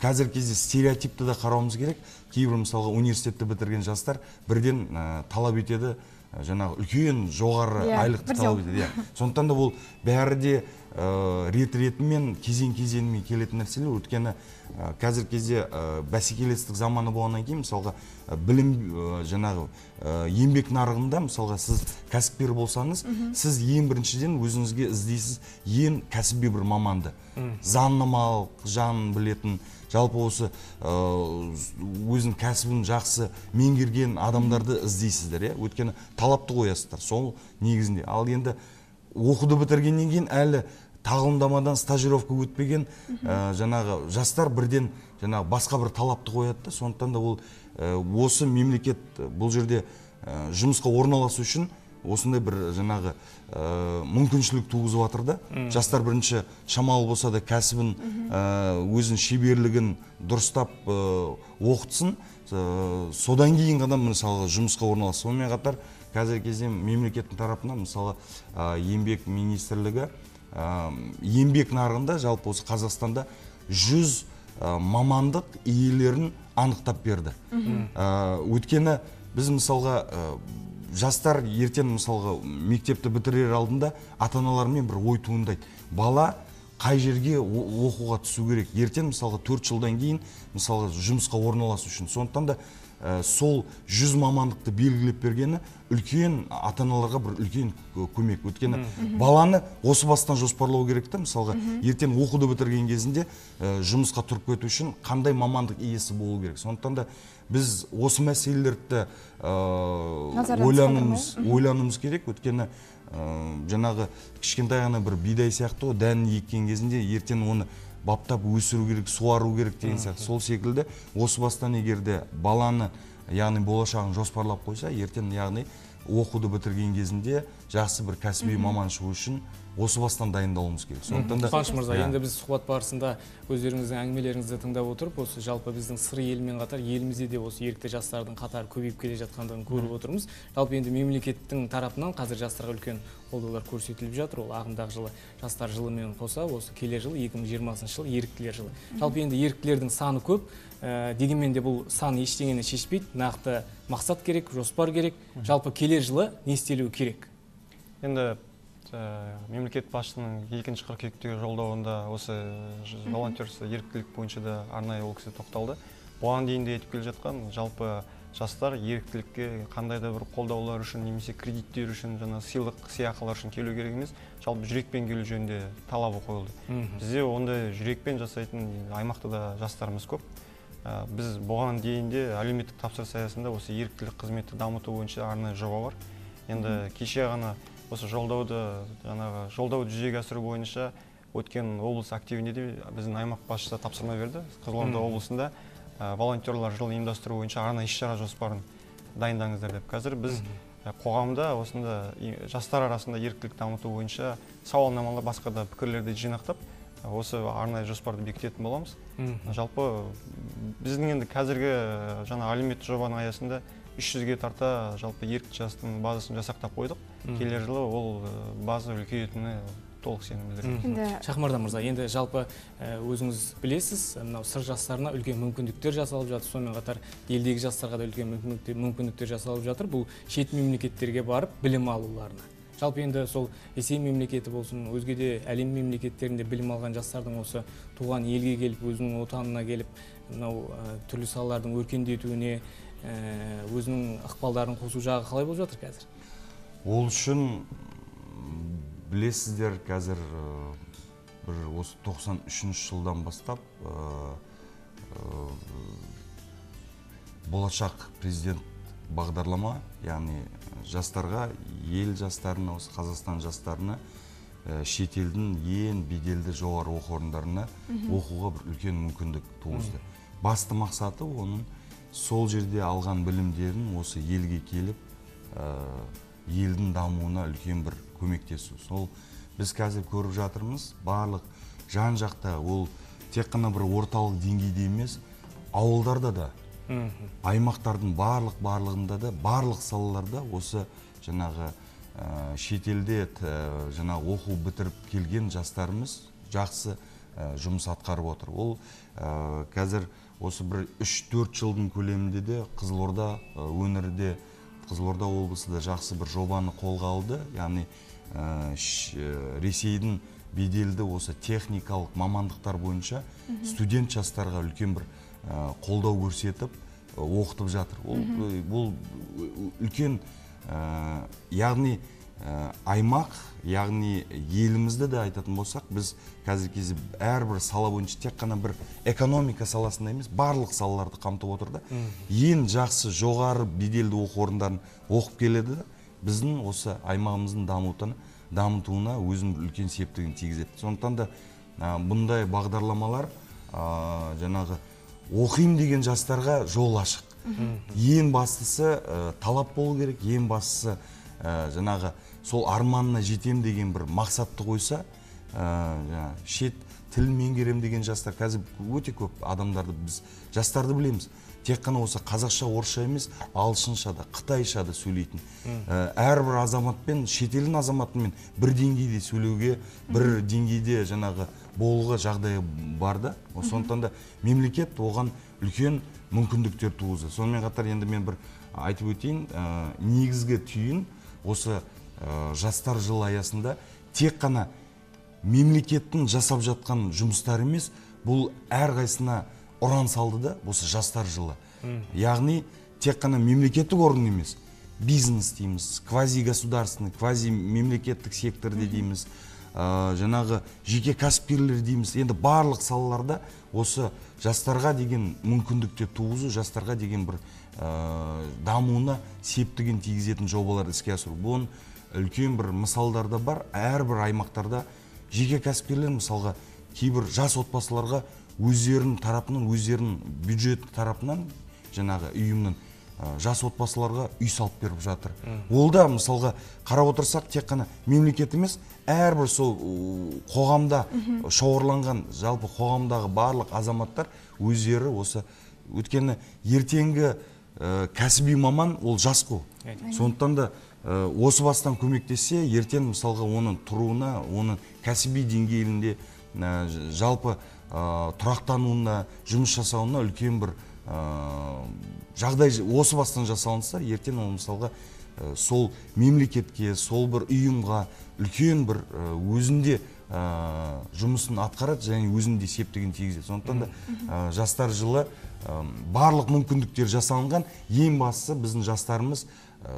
қазіргі кезде стереотипті де қарауымыз керек. Кейбір мысалға университетті бітірген жастар бірден ә, талап етеді жаңағы үлкен жоғары Иә, айлықты талап етеді иә. Сондықтан да ол бәрі де ә, рет ретімен кезең кезеңімен келетін нәрселер. Өйткені қазіргі кезде ә, бәсекелестік заманы болғаннан кейін мысалға ә, білім ә, жаңағы ә, еңбек нарығында мысалға сіз кәсіпкер болсаңыз сіз ең біріншіден өзіңізге іздейсіз ең кәсіби бір маманды. Заңнамалық жағын білетін жалпы осы ә, өзінің кәсібін жақсы меңгерген адамдарды іздейсіздер иә? Өйткені талапты қоясыздар. Сол негізінде. Ал енді оқуды бітіргеннен кейін әлі тағылымдамадан стажировка өтпеген ә, жаңағы жастар бірден жаңағы басқа бір талапты қояды да сондықтан да ол ә, осы мемлекет бұл жерде ә, жұмысқа орналасу үшін осындай бір жаңағы ә, мүмкіншілік туғызып жатыр да. Жастар бірінші шамалы болса да кәсібін ә, өзінің шеберлігін дұрыстап ә, оқытсын. Ә, содан кейін ғана мысалы жұмысқа орналассын сонымен қатар қазіргі кезде мемлекеттің тарапынан мысалы ә, еңбек министрлігі еңбек нарығында жалпы осы қазақстанда жүз мамандық иелерін анықтап берді. Өйткені біз мысалға жастар ертең мысалға мектепті бітірер алдында ата аналармен бір ой туындайды. Бала қай жерге оқуға түсу керек? Ертең мысалға төрт жылдан кейін мысалға жұмысқа орналасу үшін. Сондықтан да ә, сол жүз мамандықты белгілеп бергені үлкен ата аналарға бір үлкен кө- көмек. Өйткені баланы осы бастан жоспарлау керек та мысалға ертең оқуды бітірген кезінде ә, жұмысқа тұрып кету үшін қандай мамандық иесі болу керек. Сондықтан да біз осы мәселелерді ә, ойлануымыз ойлануымыз керек. Өйткені ә, жаңағы кішкентай ғана бір бидай сияқты ғой. Дәнін еккен кезінде ертең оны баптап өсіру керек суару керек деген сияқты. Сол секілді осы бастан егер де баланы яғни болашағын жоспарлап қойса ертең яғни оқуды бітірген кезінде жақсы бір кәсіби маман шығу үшін осы бастан дайындалуымыз керек. Сондықтан да қуаныш мырза Иә. енді біз сұхбат барысында өздеріңіздің әңгімелеріңізді тыңдап отырып осы жалпы біздің сыр елімен қатар елімізде де осы ерікті жастардың қатары көбейіп келе жатқандығын көріп отырмыз. Жалпы енді мемлекеттің тарапынан қазір жастарға үлкен қолдаулар көрсетіліп жатыр. Ол ағымдағы жылы жастар жылымен қоса осы келер жылы 2020 жыл еріктілер жылы. Жалпы енді еріктілердің саны көп. Ә, дегенмен де бұл сан ештеңені шешпейді. Нақты мақсат керек жоспар керек. Жалпы келер жылы не істелуі керек? Енді мемлекет басшысының екінші қыркүйектегі жолдауында осы ж- волонтерство еріктілік бойынша да арнайы ол кісі тоқталды. Бұған дейін де айтып келе жатқан жалпы жастар еріктілікке қандай да бір қолдаулар үшін немесе кредиттер үшін жаңа сыйлық сыйақылар үшін келу керек емес жалпы жүрекпен келу жөнінде талабы қойылды. Бізде ондай жүрекпен жасайтын аймақта да жастарымыз көп. Ә, біз бұған дейін де әлеуметтік тапсырыс аясында осы еріктілік қызметті дамыту бойынша арнайы жоба бар. Енді кеше ғана осы жолдауды жаңағы жолдауды жүзеге асыру бойынша өткен облыс активіне де біздің аймақ басшысы тапсырма берді. Қызылорда облысында ә, волонтерлар жылын ұйымдастыру бойынша арнайы іс шара жоспарын дайындаңыздар деп. Қазір біз қоғамда осында жастар арасында еріктілік дамыту бойынша сауалнамалар басқа да пікірлерді жинақтап осы арнайы жоспарды бекітетін боламыз. Жалпы біздің енді қазіргі жаңа әлеуметтік жобаның аясында 300-ге тарта жалпы ерікті жастың базасын жасақтап қойдық. Келер жылы ол база үлкейетініне толық сенім білдіремін енді шахмардан мырза енді жалпы өзіңіз білесіз мынау сыр жастарына үлкен мүмкіндіктер жасалып жатыр. Сонымен қатар елдегі жастарға да үлкен мүмкіндіктер, мүмкіндіктер жасалып жатыр бұл шет мемлекеттерге барып білім алуларына. Жалпы енді сол ресей мемлекеті болсын өзге де әлем мемлекеттерінде білім алған жастардың осы туған елге келіп өзінің отанына келіп мынау түрлі салалардың өркендетуіне өзінің ықпалдарын қосу жағы қалай болып жатыр қазір? Ол үшін білесіздер қазір бір осы 93 жылдан бастап ә, ә, болашақ президент бағдарлама яғни жастарға ел жастарына осы қазақстан жастарына ә, шетелдің ең беделді жоғары оқу орындарына оқуға бір үлкен мүмкіндік туғызды. Басты мақсаты оның сол жерде алған білімдерін осы елге келіп ә, елдің дамуына үлкен бір көмектесу. Сол біз қазір көріп жатырмыз барлық жан жақта ол тек қана бір орталық деңгейде емес ауылдарда да аймақтардың барлық барлығында да барлық салаларда осы жаңағы ә, шетелде т- жаңағы оқу бітіріп келген жастарымыз жақсы ә, жұмыс атқарып отыр. Ол ә, қазір осы бір 3-4 жылдың көлемінде де қызылорда өңірде қызылорда облысы да жақсы бір жобаны қолға алды. Яғни ә, ресейдің беделді осы техникалық мамандықтар бойынша студент жастарға үлкен бір ә, қолдау көрсетіп оқытып жатыр. Ол бұл үлкен ә, яғни аймақ яғни елімізді де айтатын болсақ біз қазіргі кезде әрбір сала бойынша тек қана бір экономика саласында емес барлық салаларды қамтып отыр да. Ең жақсы жоғары беделді оқу орындарын оқып келеді да біздің осы аймағымыздың дамуына дамытуына өзінің үлкен септігін тигізеді. Сондықтан да ә, бұндай бағдарламалар ә, жаңағы оқимын деген жастарға жол ашық. Ең бастысы ә, талап болу керек ең бастысы ә, жаңағы сол арманына жетем деген бір мақсатты қойса ә, шет тіл меңгерем деген жастар қазір өте көп адамдарды біз жастарды білеміз. Тек қана осы қазақша орысша емес ағылшынша да қытайша да сөйлейтін. Ә, әрбір азаматпен шетелдің азаматымен бір деңгейде сөйлеуге бір деңгейде жаңағы болуға жағдайы бар да. Сондықтан да мемлекет оған үлкен мүмкіндіктер туғызды. Сонымен қатар енді мен бір айтып өтейін ә, негізгі түйін осы ә, жастар жылы аясында тек қана мемлекеттің жасап жатқан жұмыстары емес бұл әрқайсысына ұран салды да осы жастар жылы. Яғни тек қана мемлекеттік орган емес бизнес дейміз квази государственный квази мемлекеттік секторде дейміз ә, жаңағы жеке кәсіпкерлер дейміз. Енді барлық салаларда осы жастарға деген мүмкіндіктер туғызу жастарға деген бір ә, дамуына септігін тигізетін жобаларды іске асыру. Бұның үлкен бір мысалдар да бар. Әрбір аймақтарда жеке кәсіпкерлер мысалға кейбір жас отбасыларға өздерінің тарапынан өздерінің бюджет тарапынан жаңағы ұйымның ә, жас отбасыларға үй салып беріп жатыр. Ол да мысалға қарап отырсақ тек қана мемлекет емес әрбір сол қоғамда шоғырланған жалпы қоғамдағы барлық азаматтар өздері осы өйткені ертеңгі ә, кәсіби маман ол жас қой. Сондықтан да осы бастан көмектессе ертең мысалға оның тұруына оның кәсіби деңгейінде ж- жалпы ә, тұрақтануына жұмыс жасауына үлкен бір ә, жағдай осы бастан жасалынса ертең ол мысалға ә, сол мемлекетке сол бір ұйымға үлкен бір өзінде жұмысын атқарады және өзінде септігін тигізеді. Сондықтан да жастар жылы барлық мүмкіндіктер жасалынған. Ең бастысы біздің жастарымыз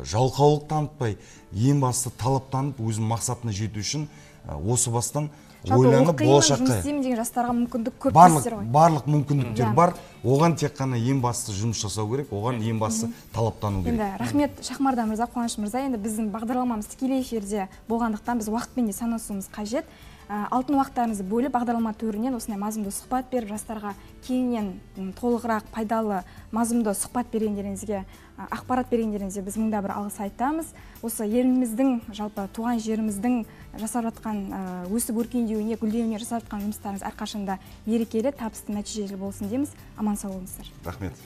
жалқаулық танытпай ең бастысы талаптанып өзінің мақсатына жету үшін ә, осы бастан ойланып болашаққа деген жастарға мүмкіндік көп барлық дейсіздер ғой барлық мүмкіндіктер Иә. бар. Оған тек қана ең бастысы жұмыс жасау керек оған ең бастысы талаптану керек. Енді рахмет шахмардан мырза қуаныш мырза. Енді біздің бағдарламамыз тікелей эфирде болғандықтан біз уақытпен де санасуымыз қажет. Ә, алтын уақыттарыңызды бөліп бағдарлама төрінен осындай мазмұнды сұхбат беріп жастарға кеңінен толығырақ пайдалы мазмұнды сұхбат бергендеріңізге ақпарат бергендеріңізге біз мыңда бір алғыс айтамыз. Осы еліміздің жалпы туған жеріміздің жасап жатқан өсіп өркендеуіне гүлдеуіне жасап жатқан жұмыстарыңыз әрқашанда берекелі табысты нәтижелі болсын дейміз. Аман сау болыңыздар. Рахмет.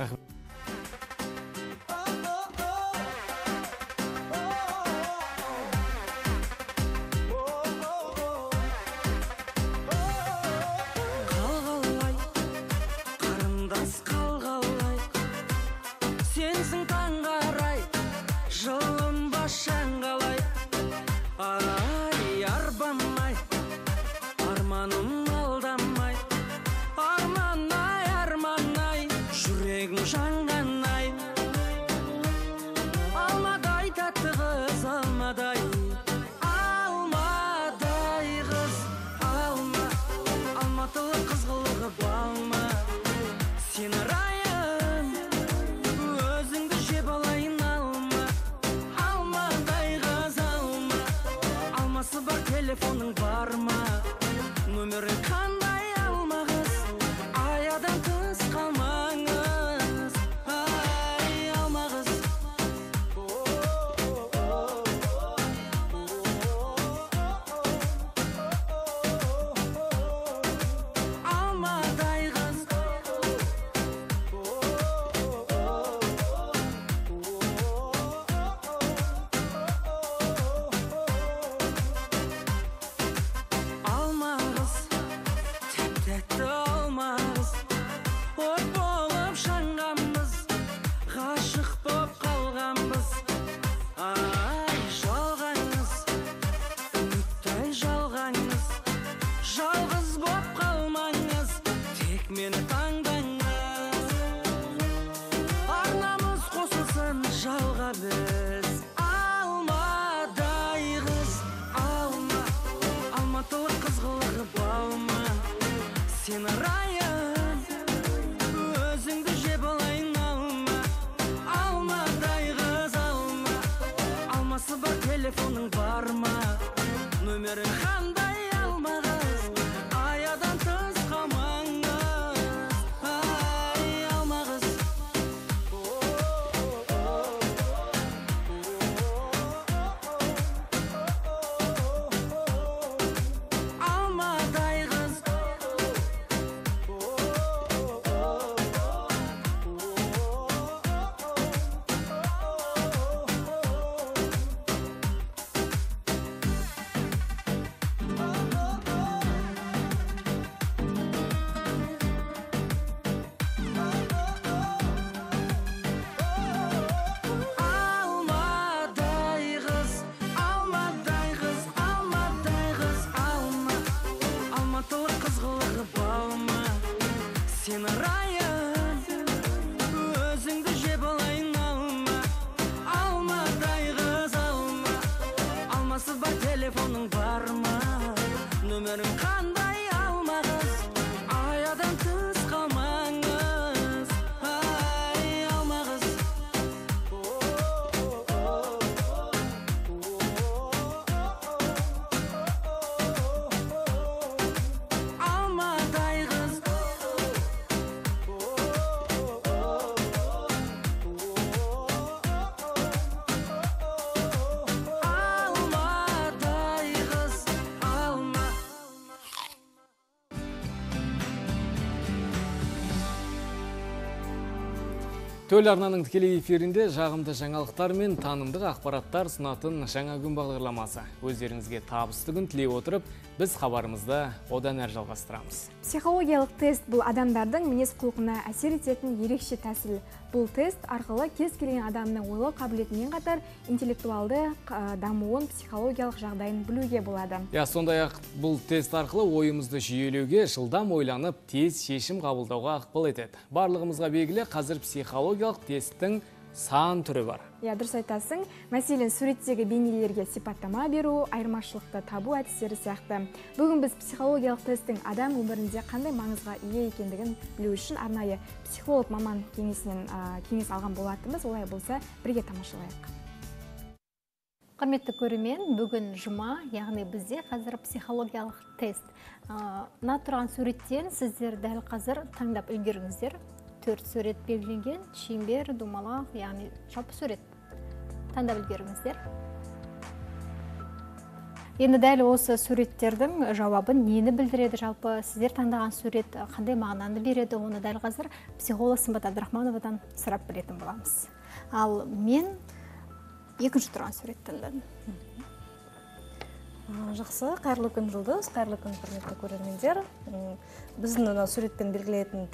Төл арнаның тікелей эфирінде жағымды жаңалықтар мен танымдық ақпараттар ұсынатын жаңа күн бағдарламасы. Өздеріңізге табысты күн тілей отырып біз хабарымызды одан әрі жалғастырамыз. Психологиялық тест бұл адамдардың мінез құлқына әсер ететін ерекше тәсіл. Бұл тест арқылы кез келген адамның ойлау қабілетімен қатар интеллектуалды дамуын психологиялық жағдайын білуге болады. Иә сондай ақ бұл тест арқылы ойымызды жүйелеуге жылдам ойланып тез шешім қабылдауға ықпал етеді. Барлығымызға белгілі қазір психологиялық тесттің сан түрі бар. Иә дұрыс айтасың. Мәселен суреттегі бейнелерге сипаттама беру айырмашылықты табу әдістері сияқты. Бүгін біз психологиялық тесттің адам өмірінде қандай маңызға ие екендігін білу үшін арнайы психолог маман кеңесінен кеңес алған болатынбыз. Олай болса бірге тамашалайық. Құрметті көрермен бүгін жұма яғни бізде қазір психологиялық тест. Мына тұрған суреттен сіздер дәл қазір таңдап үлгеріңіздер. Төрт сурет белгіленген шеңбер домалақ яғни жалпы сурет. Таңдап үлгеріңіздер енді дәл осы суреттердің жауабын нені білдіреді жалпы? Сіздер таңдаған сурет қандай мағынаны береді? Оны дәл қазір психолог сымбат абдрахмановадан сұрап білетін боламыз. Ал мен екінші тұрған сурет таңдадым. Жақсы. Қайырлы күн жұлдыз. Қайырлы күн құрметті көрермендер. Біздің мына суретпен белгілейтін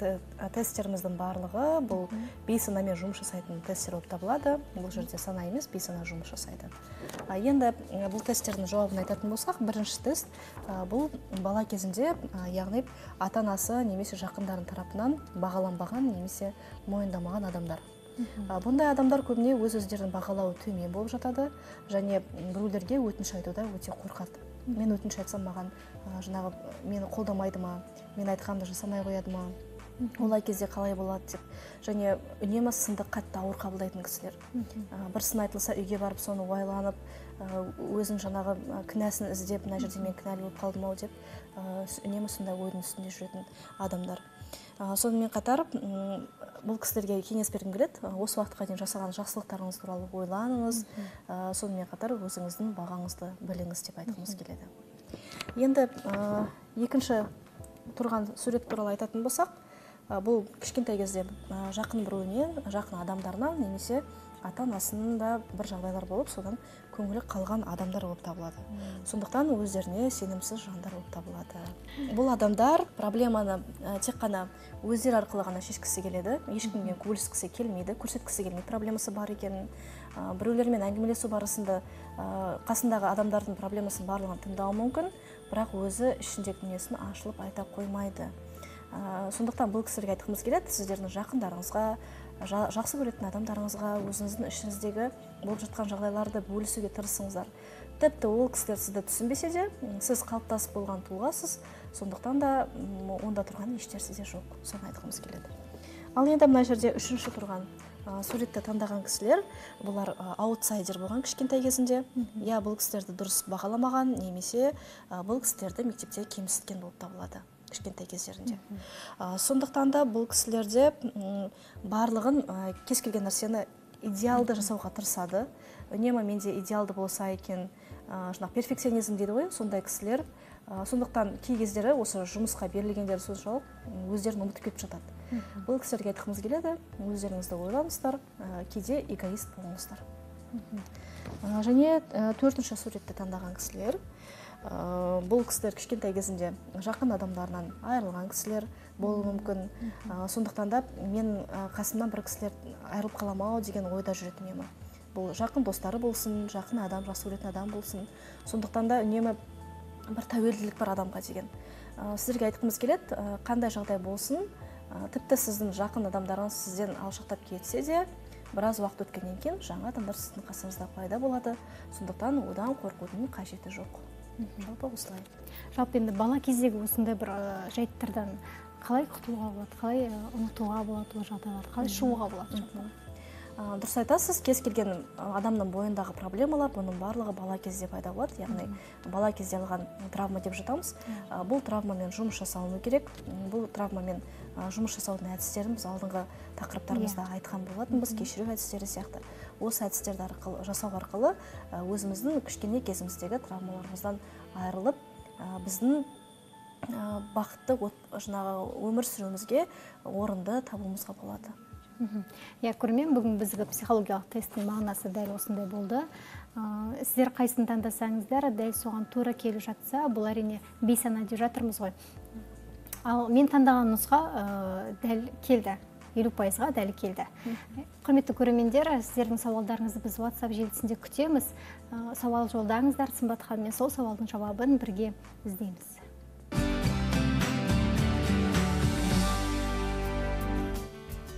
тесттеріміздің барлығы бұл бейсанамен жұмыс жасайтын тесттер болып табылады. Бұл жерде сана емес бейсана жұмыс жасайды. Енді бұл тесттердің жауабын айтатын болсақ бірінші тест бұл бала кезінде яғни ата анасы немесе жақындардың тарапынан бағаланбаған немесе мойындамаған адамдар. Бұндай адамдар көбіне өз өздерін бағалауы төмен болып жатады және біреулерге өтініш айтуда өте қорқады. Мен өтініш айтсам маған жаңағы мені қолдамайды ма? Мен айтқанымды жасамай қояды ма? Олай кезде қалай болады деп. Және үнемі сынды қатты ауыр қабылдайтын кісілер. Бір сын айтылса үйге барып соны ойланып а, өзін жаңағы кінәсін іздеп мына жерде мен кінәлі болып қалдым ау деп үнемі сондай ойдың үстінде жүретін адамдар. Сонымен қатар бұл кісілерге кеңес бергім келеді. Осы уақытқа дейін жасаған жақсылықтарыңыз туралы ойланыңыз. Сонымен қатар өзіңіздің бағаңызды біліңіз деп айтқымыз келеді. Енді екінші тұрған сурет туралы айтатын болсақ бұл кішкентай кезде жақын біреуіне жақын адамдарына немесе ата анасында бір жағдайлар болып содан көңілі қалған адамдар болып табылады. Сондықтан өздеріне сенімсіз жандар болып табылады. Бұл адамдар проблеманы ә, тек қана өздері арқылы ғана шешкісі келеді. Ешкіммен бөліскісі келмейді көрсеткісі келмейді проблемасы бар екенін ә, біреулермен әңгімелесу барысында ә, қасындағы адамдардың проблемасын барлығын тыңдауы мүмкін бірақ өзі ішіндегі дүниесін ашылып айта қоймайды. Ә, сондықтан бұл кісілерге айтқымыз келеді сіздердің жақындарыңызға жа- жақсы көретін адамдарыңызға өзіңіздің ішіңіздегі болып жатқан жағдайларды бөлісуге тырысыңыздар. Тіпті ол кісілер сізді түсінбесе де сіз қалыптасып болған тұлғасыз. Сондықтан да онда тұрған ешнәрсе де жоқ соны айтқымыз келеді. Ал енді мына жерде үшінші тұрған ә, суретті таңдаған кісілер бұлар ә, аутсайдер болған кішкентай кезінде. Иә бұл кісілерді дұрыс бағаламаған немесе ә, бұл кісілерді мектепте кемсіткен болып табылады. Кішкентай кездерінде. Ә, сондықтан да бұл кісілерде барлығын ә, кез келген нәрсені идеалды жасауға тырысады. Үнемі менде идеалды болса екен ә, жаңағы перфекционизм дейді ғой сондай кісілер. Ә, сондықтан кей кездері осы жұмысқа берілгендер соншалық өздерін ұмытып кетіп жатады. Бұл кісілерге айтқымыз келеді өздеріңізді ойлаңыздар ә, кейде эгоист болыңыздар. Және ә, төртінші суретті таңдаған кісілер. Бұл кісілер кішкентай кезінде жақын адамдарынан айырылған кісілер болуы мүмкін. Ә, сондықтан да мен ә, қасымнан бір кісілер айырылып қалам ау деген ойда жүреді үнемі бұл жақын достары болсын жақын адам жақсы көретін адам болсын. Сондықтан да үнемі бір тәуелділік бар адамға деген. Ә, сіздерге айтқымыз келеді ә, қандай жағдай болсын ә, тіпті сіздің жақын адамдарыңыз сізден алшақтап кетсе де біраз уақыт өткеннен кейін жаңа адамдар сіздің қасыңызда пайда болады. Сондықтан одан қорқудың қажеті жоқ. Жалпы осылай. Жалпы енді бала кездегі осындай бір жайттардан қалай құтылуға болады қалай ұмытуға болады ол жағдайларды қалай шығуға болады Ә, дұрыс айтасыз кез келген адамның бойындағы проблемалар бұның барлығы бала кезде пайда болады яғни бала кезде алған травма деп жатамыз. Ә, бұл травмамен жұмыс жасалыну керек. Бұл травмамен жұмыс жасаудың әдістерін біз алдыңғы тақырыптарымызда айтқан болатынбыз кешіру әдістері сияқты. Осы әдістерді арқылы жасау арқылы өзіміздің кішкене кезіміздегі травмаларымыздан айырылып біздің бақытты жаңағы өмір сүруімізге орынды табуымызға болады. Иә көрермен бүгін бізге психологиялық тесттің мағынасы дәл осындай болды. Ә, сіздер қайсысын таңдасаңыздар дәл соған тура келіп жатса бұл әрине бейсана деп жатырмыз ғой. Ал мен таңдаған нұсқа ә, дәл келді. Елу пайызға дәл келді. Құрметті көрермендер сіздердің сауалдарыңызды біз whatsapp желісінде күтеміз. Ә, сауал жолдаңыздар сымбат ханым мен сол сауалдың жауабын бірге іздейміз.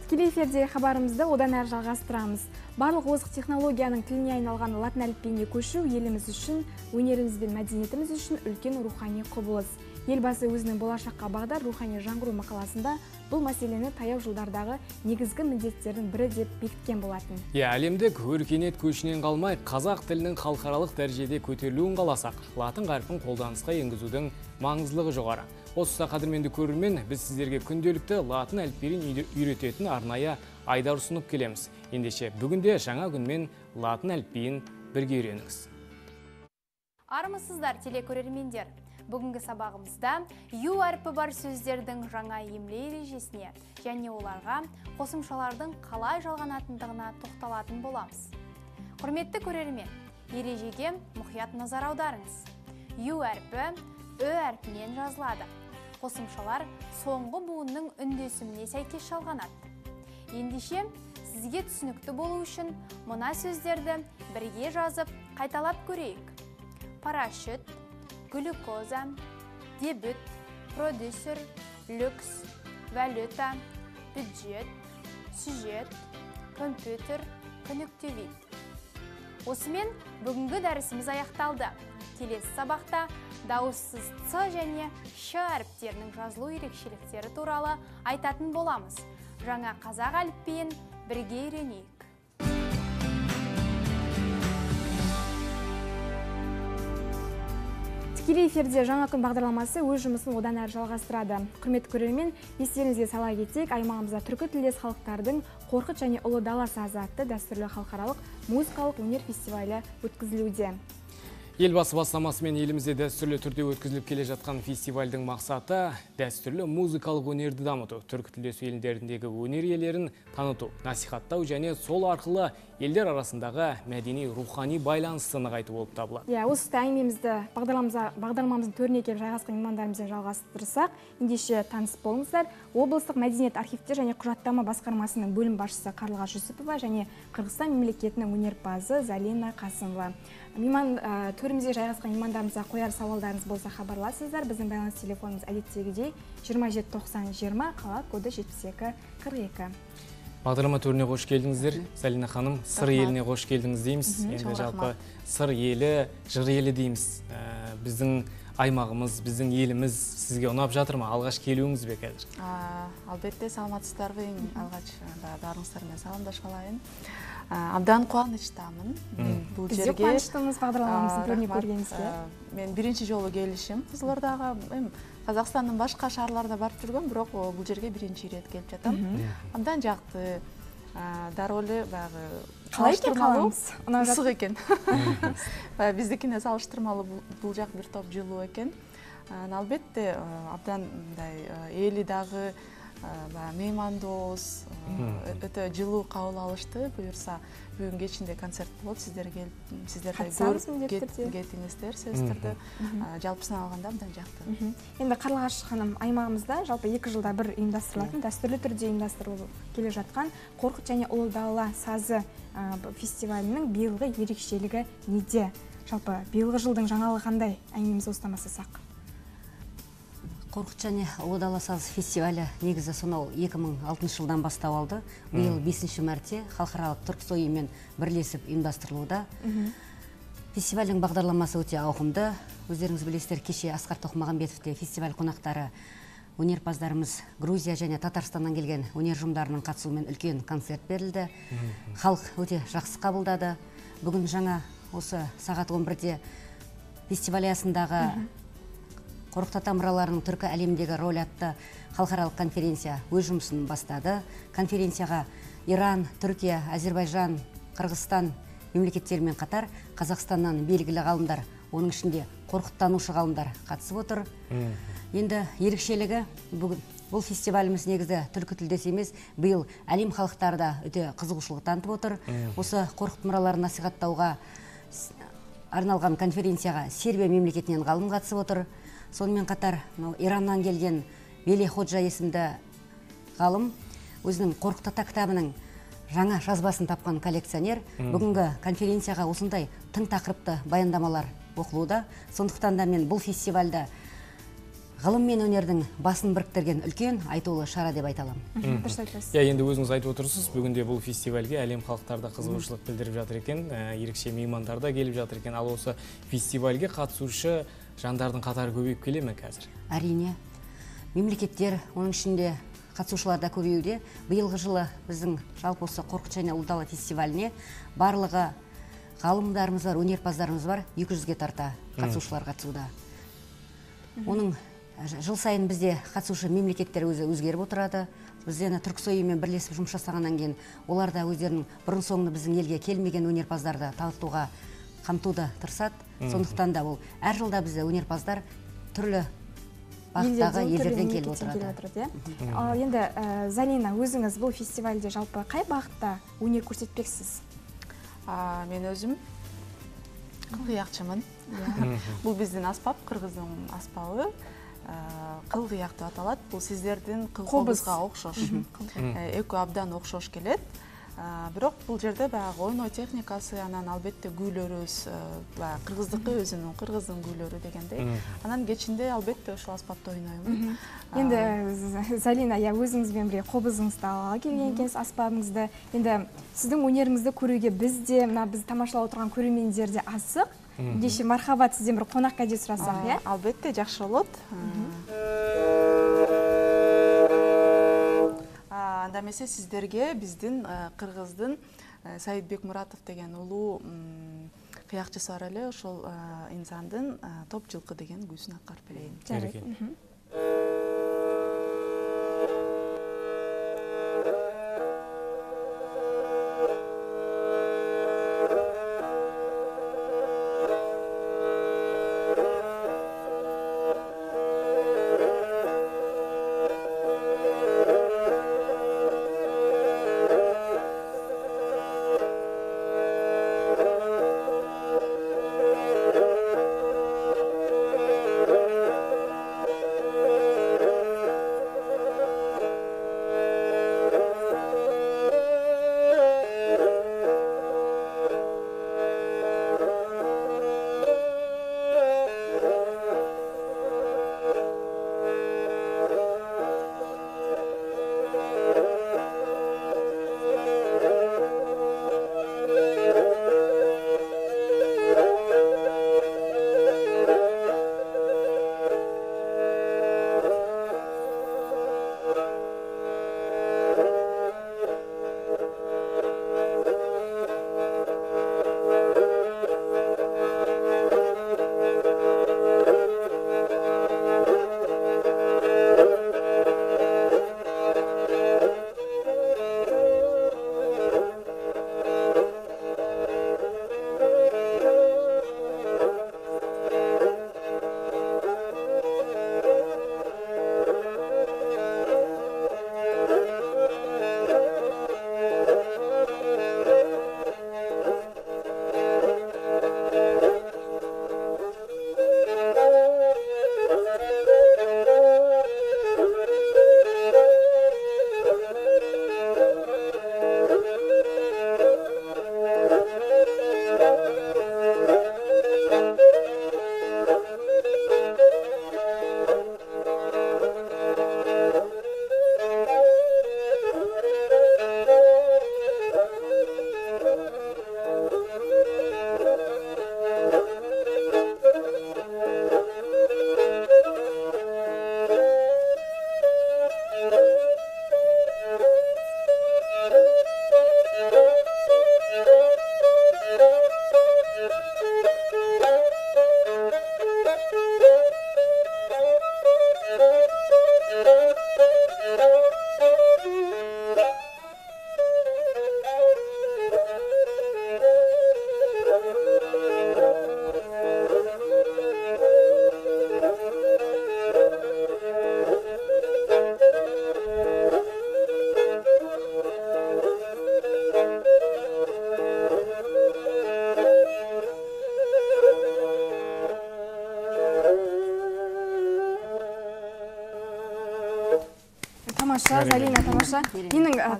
Тікелей эфирде хабарымызды одан әрі жалғастырамыз. Барлық озық технологияның тіліне айналған латын әліпбиіне көшу еліміз үшін өнеріміз бен мәдениетіміз үшін үлкен рухани құбылыс. Елбасы өзінің болашаққа бағдар рухани жаңғыру мақаласында бұл мәселені таяу жылдардағы негізгі міндеттердің бірі деп бекіткен болатын Иә, әлемдік өркениет көшінен қалмай қазақ тілінің халықаралық дәрежеде көтерілуін қаласақ, латын қарпін қолданысқа енгізудің маңыздылығы жоғары. Осы тұста қадірменді көрермен, біз сіздерге күнделікті латын әліпбиін үйре- үйрететін арнайы айдар ұсынып келеміз. Ендеше бүгінде жаңа күнмен латын әліпбиін бірге үйреніңіз. армысыздар телекөрермендер бүгінгі сабағымызда ю әрпі бар сөздердің жаңа емле ережесіне және оларға қосымшалардың қалай жалғанатындығына тоқталатын боламыз. Құрметті көрермен ережеге мұқият назар аударыңыз. ю әрпі ö әрпінен жазылады. Қосымшалар соңғы буынның үндесіміне сәйкес жалғанады. Ендеше сізге түсінікті болу үшін мына сөздерді бірге жазып қайталап көрейік. Парашют глюкоза дебют продюсер люкс валюта бюджет сюжет компьютер конъюнктивит осымен бүгінгі дәрісіміз аяқталды. Келесі сабақта дауыссыз ц және ш әріптерінің жазылу ерекшеліктері туралы айтатын боламыз. Жаңа қазақ әліпбиін бірге үйренейік. Тікелей эфирде жаңа күн бағдарламасы өз жұмысын одан әрі жалғастырады. Құрметті көрермен естеріңізге сала кетейік аймағымызда түркі тілдес халықтардың қорқыт және ұлы дала сазы атты дәстүрлі халықаралық музыкалық өнер фестивалі өткізілуде. Елбасы бастамасымен елімізде дәстүрлі түрде өткізіліп келе жатқан фестивальдің мақсаты дәстүрлі музыкалық өнерді дамыту, түркі тілдес елдеріндегі өнер иелерін таныту, насихаттау және сол арқылы елдер арасындағы мәдени рухани байланысты нығайту болып табылады. иә осы тұста әңгімемізді бағдарламамыздың төріне келіп жайғасқан меймандарымызбен жалғастырсақ ендеше таныс болыңыздар облыстық мәдениет архивтер және құжаттама басқармасының бөлім басшысы қарлығаш жүсіпова және қырғызстан мемлекетінің өнерпазы залина қасымова мейман ә, төрімізде жайғасқан меймандарымызға қояр сауалдарыңыз болса хабарласыңыздар біздің байланыс телефонымыз әдеттегідей жиырма жеті тоқсан жиырма қала коды жетпіс екі қырық екі Бағдарлама төріне қош келдіңіздер. Залина ханым, сыр еліне қош келдіңіз дейміз. Енді жалпы сыр елі, жыр елі дейміз. Ә, біздің аймағымыз, біздің еліміз сізге ұнап жатыр ма? Алғаш келуіңіз бе қазір? Албетте саламатсыздарбы эң алгач баягы баарыңыздар менен саламдашып алайын абдан кубанычтамын. Бул жерге қуаныштымыз бағдарламамыздың А, төріне рахмат. көргенімізге А, мен биринчи жолу келишим. Кызылордага эми казакстандын башка шаарларына барып жүргөм бирок бул жерге биринчи ирет келип жатам. Абдан жакты дароо эле баягы қаламыз ұнап жатыр ысык экен баягы биздикине салыштырмалуу бул- жак бир топ жылуу экен. Анан албетте абдан мындай эли дагы баягы меймандоос а, ö- өтө жылуу кабыл алышты. Буюрса бүгүн кечинде концерт болот сиздер келип сиздер да көрүп кетиңиздер сөзсүз түрдө А, жалпысынан алганда абдан жакты енді қарлығаш ханым аймағымызда жалпы екі жылда бір ұйымдастырылатын дәстүрлі түрде ұйымдастырылып келе жатқан қорқыт және ұлы дала сазы ә, фестивалінің биылғы ерекшелігі неде? Жалпы биылғы жылдың жаңалығы қандай? Әңгімемізді осыдан бастасақ. Қорқыт және ұлы дала саз фестивалі негізі сонау 2006 жылдан бастау алды. Биыл бесінші мәрте халықаралық түрксой ұйымымен бірлесіп ұйымдастырылуда. Фестивальдің бағдарламасы өте ауқымды. Өздеріңіз білесіздер кеше асқар тоқмағамбетовте фестиваль қонақтары өнерпаздарымыз грузия және татарстаннан келген өнер ұжымдарының қатысуымен үлкен концерт берілді. Халық өте жақсы қабылдады. Бүгін жаңа осы сағат 11-де фестиваль аясындағы қорқыт ата мұраларының түркі әлеміндегі роль атты халықаралық конференция өз жұмысын бастады. Конференцияға иран түркия әзербайжан қырғызстан мемлекеттерімен қатар қазақстаннан белгілі ғалымдар оның ішінде қорқыттанушы ғалымдар қатысып отыр. Енді ерекшелігі бүгін бұл фестиваліміз негізі түркі тілдес емес биыл әлем халықтары да өте қызығушылық танытып отыр. Осы қорқыт мұраларын насихаттауға арналған конференцияға сербия мемлекетінен ғалым қатысып отыр. Сонымен қатар мынау ираннан келген вели ходжа есімді ғалым өзінің қорқыт ата кітабының жаңа жазбасын тапқан коллекционер. Бүгінгі конференцияға осындай тың тақырыпты баяндамалар оқылуда. Сондықтан да мен бұл фестивальді ғылым мен өнердің басын біріктірген үлкен айтулы шара деп айта аламын. Дұрыс айтасыз. Иә енді өзіңіз айтып отырсыз бүгінде бұл фестивальге әлем халықтары да қызығушылық білдіріп жатыр екен. Ә, ерекше меймандар да келіп жатыр екен. Ал осы фестивальге қатысушы жандардың қатары көбейіп келе ме қазір? Әрине. Мемлекеттер оның ішінде қатысушылар да көбеюде. Биылғы жылы біздің жалпы осы қорқыт және ұлы дала фестиваліне барлығы ғалымдарымыз бар өнерпаздарымыз бар 200-ге тарта қатысушылар қатысуда. Оның ж- жыл сайын бізде қатысушы мемлекеттер өзі өзгеріп отырады. Біз енді түрксой ұйымымен бірлесіп жұмыс жасағаннан кейін олар да өздерінің бұрын соңды біздің елге келмеген өнерпаздарды танытуға қамтуды тырысады. Сондықтан да бұл әр жылда бізде өнерпаздар түрлі бағыттағы Елдерден, келіп отырады. иә? Ал енді ә, залина өзіңіз бұл фестивальде жалпы қай бағытта өнер көрсетпексіз? А, мен өзім қылғияқшымын бұл біздің аспап қырғыздың аспабы қылғияқ деп аталады. Бұл сіздердің Қобыз. қобызға ұқсас Э, экөө абдан ұқсас келет А, бирок бул жерде баягы ойноо техникасы анан албетте күүлөрүбүз э, баягы кыргыздыкы өзүнүн кыргыздын күүлөрү дегендей. Анан кечинде албетте ошол аспапта ойноймун енді З- залина иә өзіңізбен бірге қобызыңызды алға келген екенсіз аспабыңызды. Енді сіздің өнеріңізді көруге біз де мына біз тамашалап отырған көрермендер де асық ендеше мархабат сізден бір қонақ кәде сұрасақ иә? албетте жакшы болот анда эмесе сиздерге биздин э, кыргыздын э, саидбек муратов деген улуу кыякчысы бар эле ошол э, инсандын топ жылкы деген күүсүн аткарып берейин Жарайт.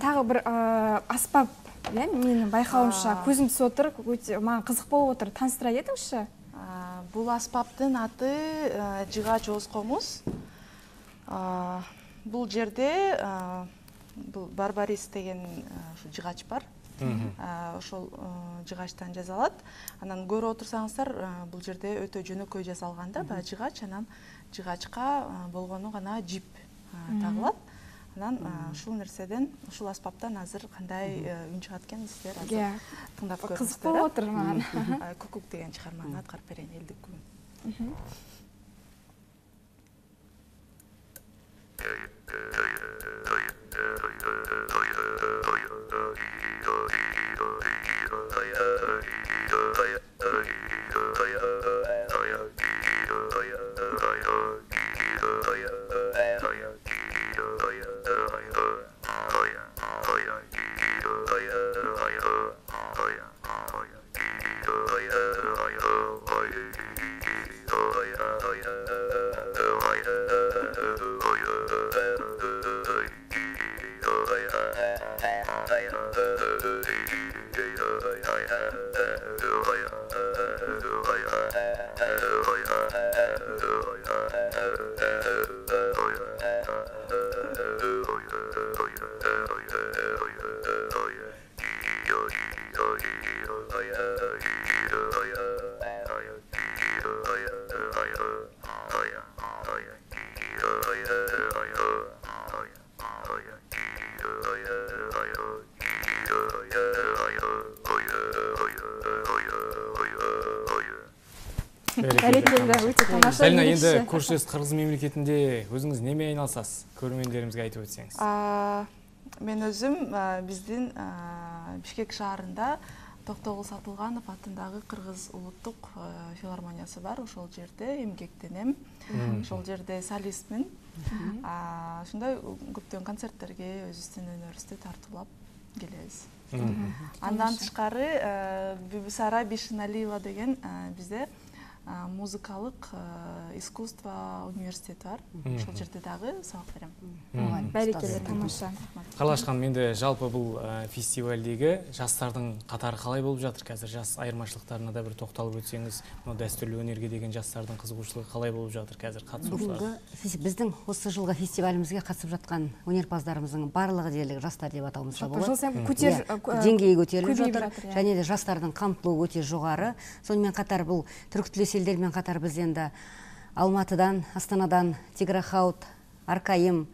дагы бир э, аспап э менин байкауымча көзүм түсүп отыр өтө маган кызык болуп отыр тааныштыра кетиңизчи бул аспаптын аты э, жыгач ооз комуз бул жерде э, бул барбарис деген ушу жыгач бар. Ошол жыгачтан жасалат. Анан көрүп отурсаңыздар бул жерде өтө жөнөкөй жасалган да баягы жыгач. Анан жыгачка болгону гана жип тагылат. ушул нерседен ушул аспаптан азыр кандай э, үн чыгат экен сиздер азыр тыңдап көрүңүздөр кызык болуп атыр мага э, кукук деген чыгарманы аткарып берейин элдик күүн Өте тамаша енді көршілес қырғыз мемлекетінде өзіңіз немен айналысасыз? Көрермендерімізге айтып өтсеңіз. Мен биздин а, бишкек шаарында токтогул сатылганов атындагы кыргыз улуттук филармониясы бар. Ошол жерде эмгектенем ошол жерде солистмин А, ошондой көптөгөн концерттерге өзүбүздүн өнөрүбүздү тартуулап келебиз андан тышкары а, бибисара бишеналиева деген бизде музыкалык а, искусство университети бар. Ошол жерде дагы сабак берем Мгм. бәрекелді тамаша. Қарлаш ханым енді жалпы бұл ә, фестивальдегі жастардың қатары қалай болып жатыр? Қазір жас айырмашылықтарына да бір тоқталып өтсеңіз мынау дәстүрлі өнерге деген жастардың қызығушылығы қалай болып жатыр қазір қатысушылар? Біздің осы жылғы фестивалімізге қатысып жатқан өнерпаздарымыздың барлығы дерлік жастар деп атауымызға Жалпы болады. жыл сайын көтер- Иә, ә, деңгейі көтеріліп жатыр иә. және де жастардың қамтылуы өте жоғары. Сонымен қатар бұл түркітілес елдермен қатар біз енді алматыдан астанадан тиграхаут аркайым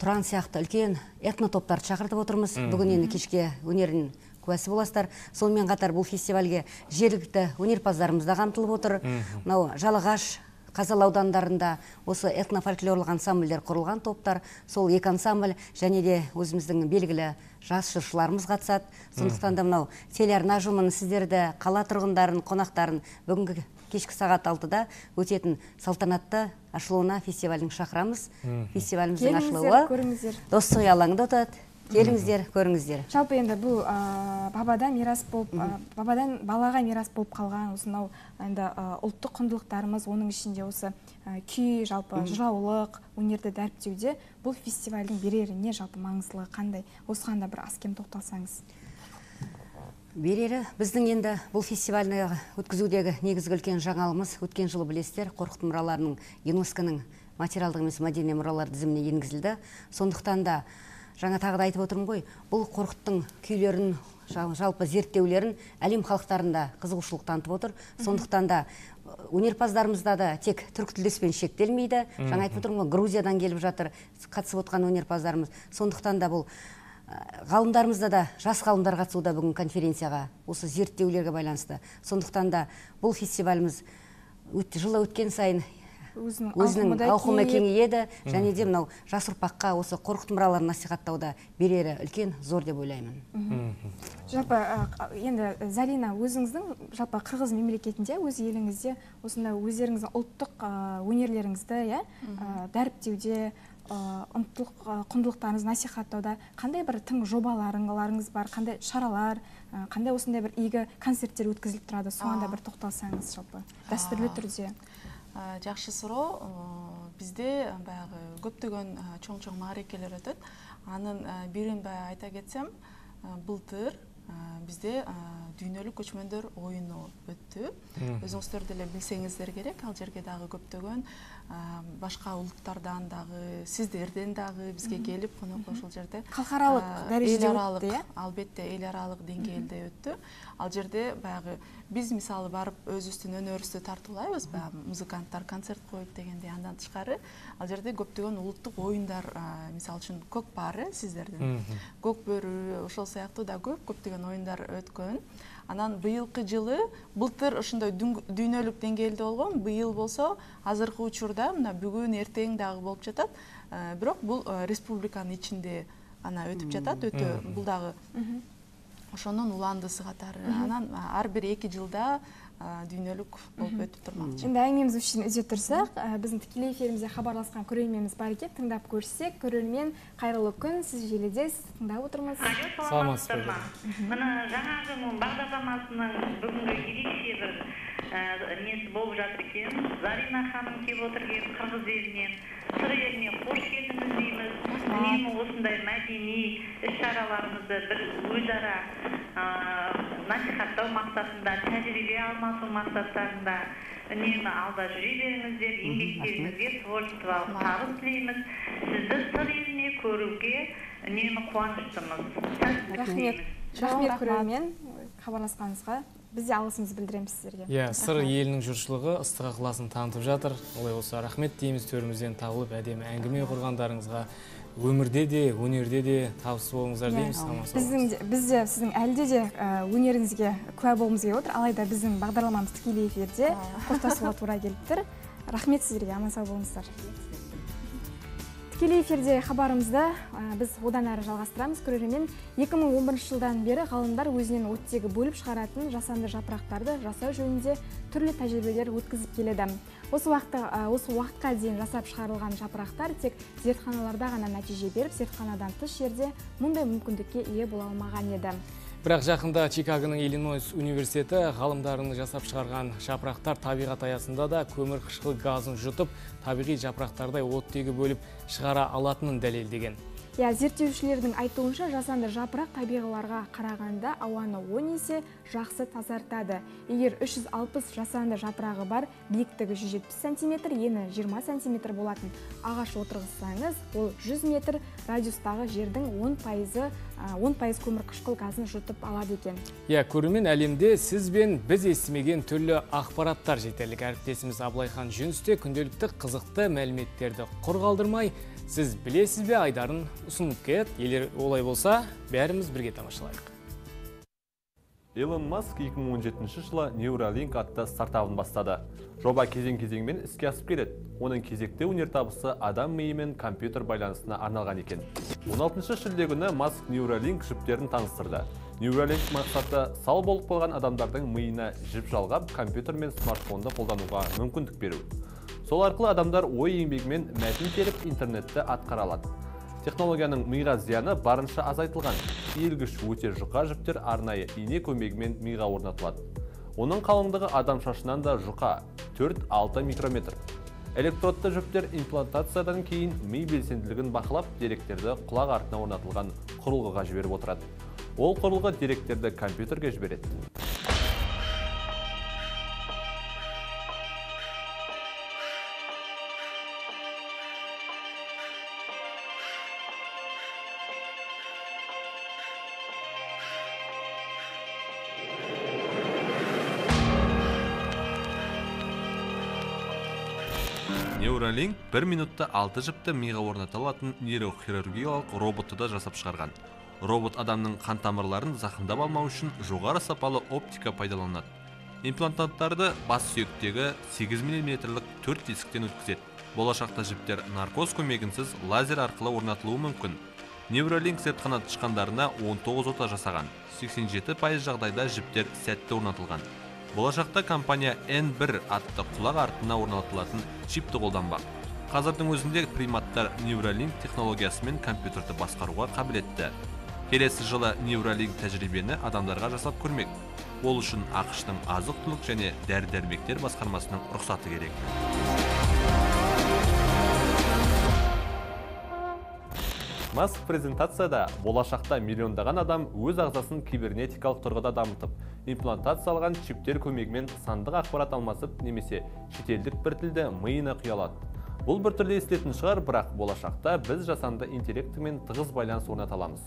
тұран сияқты үлкен этнотоптарды шақыртып отырмыз. Бүгін енді кешке өнерін куәсі боласыздар. Сонымен қатар бұл фестивальге жергілікті өнерпаздарымыз да қамтылып отыр. Мынау жалағаш қазалы аудандарында осы этнофольклорлық ансамбльдер құрылған топтар сол екі ансамбль және де өзіміздің белгілі жас жыршыларымыз қатысады. Сондықтан да мынау телеарна ұжымын сіздерді қала тұрғындарын қонақтарын бүгінгі кешкі сағат алтыда өтетін салтанатты ашылуына фестивальдің шақырамыз. Фестиваліміздің ашылуы көріңіздер. достық алаңында өтеді келіңіздер көріңіздер. Жалпы енді бұл ә, бабадан мирас болып ә, бабадан балаға мирас болып қалған осынау енді ә, ұлттық құндылықтарымыз оның ішінде осы ә, күй жалпы жыраулық өнерді дәріптеуде бұл фестивальдің берері не жалпы маңыздылығы қандай? Осыған да бір аз кем тоқталсаңыз. Берері. Біздің енді бұл фестивальны өткізудегі негізгі үлкен жаңалымыз өткен жылы білесіздер қорқыт мұраларының юнеско ның материалдық емес мәдени мұралар тізіміне енгізілді. Сондықтан да жаңа тағы да айтып отырмын ғой бұл қорқыттың күйлерін жа- жалпы зерттеулерін әлем халықтарында қызығушылық танытып отыр. Сондықтан да өнерпаздарымызда да тек түркітілдеспен шектелмейді. Жаңа айтып отырмын ғой грузиядан келіп жатыр қатысып отқан өнерпаздарымыз. Сондықтан да бұл ғалымдарымызда да жас ғалымдар қатысуда бүгін конференцияға осы зерттеулерге байланысты. Сондықтан да бұл фестиваліміз өт- жылы өткен сайын өзінің өзінің ауқымы кеңейеді. Және де мынау жас ұрпаққа осы қорқыт мұраларын насихаттауда берері үлкен зор деп ойлаймын. Жалпы енді зарина өзіңіздің жалпы қырғыз мемлекетінде өз еліңізде осындай өздеріңіздің ұлттық өнерлеріңізді иә дәріптеуде ә, ұлттық ә, құндылықтарыңызды насихаттауда қандай бір тың жобаларыңыз бар қандай шаралар ә, қандай осындай бір игі концерттер өткізіліп тұрады соған да бір тоқталсаңыз жалпы дәстүрлі түрде. А, жакшы суроо Э, бізде баягы көптөгөн а, чоң чоң маарекелер өтөт анын бирин баягы айта кетсем былтыр а, дүйнөлүк көчмөндөр оюну өттү өзүңүздөр деле билсеңиздер керек ал жерге дагы көптөгөн башка улуттардан дагы сиздерден дагы бизге келип конок ошол жерде. Халыкаралык а, дарежеде эл өттү, аралык э? албетте эл аралык деңгээлде өттү. Ал жерде баягы биз мисалы барып өзүбүздүн өнөрүбүздү тартуулайбыз баягы музыканттар концерт коюп дегендей андан тышкары. Ал жерде көптөгөн улуттук оюндар мисалы үчүн көк бар э сиздердин көк бөрү ошол сыяктуу да көп көптөгөн оюндар өткөн анан быйылкы жылы былтыр ошондой дүң- дүйнөлүк деңгээлде болгон быйыл болсо азыркы учурда мына бүгүн эртең дагы болуп жатат. Э, бирок бул э, республиканын ичинде гана өтүп жатат өтө бул дагы ошонун уландысы катары. Анан а, ар бир эки жылда дүйнөлүк болуп өтүп турмакчы Енді әңгімеміз үшін үзе тұрсақ, ә, біздің тікелей эфирімізде хабарласқан көрерменіміз бар екен, тыңдап көрсек, көрермен қайырлы күн, сіз желідесіз, тыңдап отырмыз. саламатсыздар. Ба? мына жаңағы бағдарламасының бүгінгі ерекше бір несі болып жатыр екен. Зарина ханым келіп отыр екен қырғыз елінен. Сыр еліне қош келдіңіз дейміз үнемі осындай мәдени іс шараларымызды бір өзара насихаттау мақсатында тәжірибе алмасу мақсаттарында үнемі алда жүре беріңіздер еңбектеріңізге творчестволық табыс тілейміз сізді сыр еліне көруге үнемі қуаныштымыз Рахмет. Рахмет көрермен хабарласқаныңызға. Біз де алғысымызды білдіреміз сіздерге. Иә, сыр Рахмет. елінің жұртшылығы ыстық ықыласын танытып жатыр. Олай болса, рахмет дейміз төрімізден табылып әдемі әңгіме құрғандарыңызға. Өмірде де, өнерде де табыс болыңыздар Иә, дейміз. сау біздің де, біз де сіздің әлде де өнеріңізге куә болғымыз келіп отыр. Алайда біздің бағдарламамыз тікелей эфирде қоштасуға тура келіп тұр. Рахмет сіздерге аман сау болыңыздар. Тікелей эфирде хабарымызды біз одан әрі жалғастырамыз. Көрермен 2011 жылдан бері ғалымдар өзінен оттегі бөліп шығаратын жасанды жапырақтарды жасау жөнінде түрлі тәжірибелер өткізіп келеді. Осы уақытта осы уақытқа дейін жасап шығарылған жапырақтар тек зертханаларда ғана нәтиже беріп зертханадан тыс жерде мұндай мүмкіндікке ие бола алмаған еді Бірақ жақында Чикагоның Иллинойс университеті ғалымдарының жасап шығарған жапырақтар табиғат аясында да көмір қышқыл газын жұтып, табиғи жапырақтардай оттегі бөліп шығара алатынын дәлелдеген. Иә, зерттеушілердің айтуынша жасанды жапырақ табиғиларға қарағанда ауаны 10 есе жақсы тазартады. Егер 360 жасанды жапырағы бар биіктігі 170 см, ені 20 см болатын ағаш отырғызсаңыз, ол 100 метр радиустағы жердің 10 пайызы 10 пайыз көмір қышқыл газын жұтып алады екен. Иә, көрермен әлемде сіз бен біз естімеген түрлі ақпараттар жетерлік әріптесіміз Абылайхан Жүністе күнделікті қызықты мәліметтерді құр қалдырмай, сіз білесіз бе айдарын ұсынып келеді. Егер олай болса, бәріміз бірге тамашалайық. Илон Маск 2017 жылы Neuralink атты стартабын бастады. Жоба кезең-кезеңмен іске асып келеді. Оның кезекті өнертабысы адам миы мен компьютер байланысына арналған екен. 16 шілде күні Маск Neuralink жіптерін таныстырды. Neuralink мақсаты сау болып қалған адамдардың миына жіп жалғап, компьютер мен смартфонды қолдануға мүмкіндік беру. Сол арқылы адамдар ой еңбегімен мәтін теріп интернетті атқара алады. Технологияның миға зияны барынша азайтылған. Иілгіш өте жұқа жіптер арнайы ине көмегімен миға орнатылады. Оның қалыңдығы адам шашынан да жұқа 4-6 микрометр. Электродты жіптер имплантациядан кейін ми белсенділігін бақылап, деректерді құлақ артына орнатылған құрылғыға жіберіп отырады. Ол құрылғы деректерді компьютерге жібереді. Neuralink бір минутта алты жіпті миға орната алатын нейрохирургиялық роботты да жасап шығарған. Робот адамның қан тамырларын зақымдап алмау үшін жоғары сапалы оптика пайдаланады. Имплантаттарды бас сүйектегі 8 мм-лік төрт тесіктен өткізеді. Болашақта жіптер наркоз көмегінсіз лазер арқылы орнатылуы мүмкін. Neuralink зертхана тышқандарына 19 ота жасаған. 87 пайыз жағдайда жіптер сәтті орнатылған. Болашақта компания N1 атты құлақ артына орнатылатын чипті қолданбақ. Қазірдің өзінде приматтар Neuralink технологиясымен компьютерді басқаруға қабілетті. Келесі жылы Neuralink тәжірибені адамдарға жасап көрмек. Ол үшін ақштың азық-түлік және дәрі-дәрмектер басқармасының рұқсаты керек. Маск презентацияда болашақта миллиондаған адам өз ағзасын кибернетикалық тұрғыда дамытып имплантациялаған чиптер көмегімен сандық ақпарат алмасып немесе шетелдік бір тілді миына құя алады бұл біртүрлі естілетін шығар бірақ болашақта біз жасанды интеллектімен тығыз байланыс орната аламыз.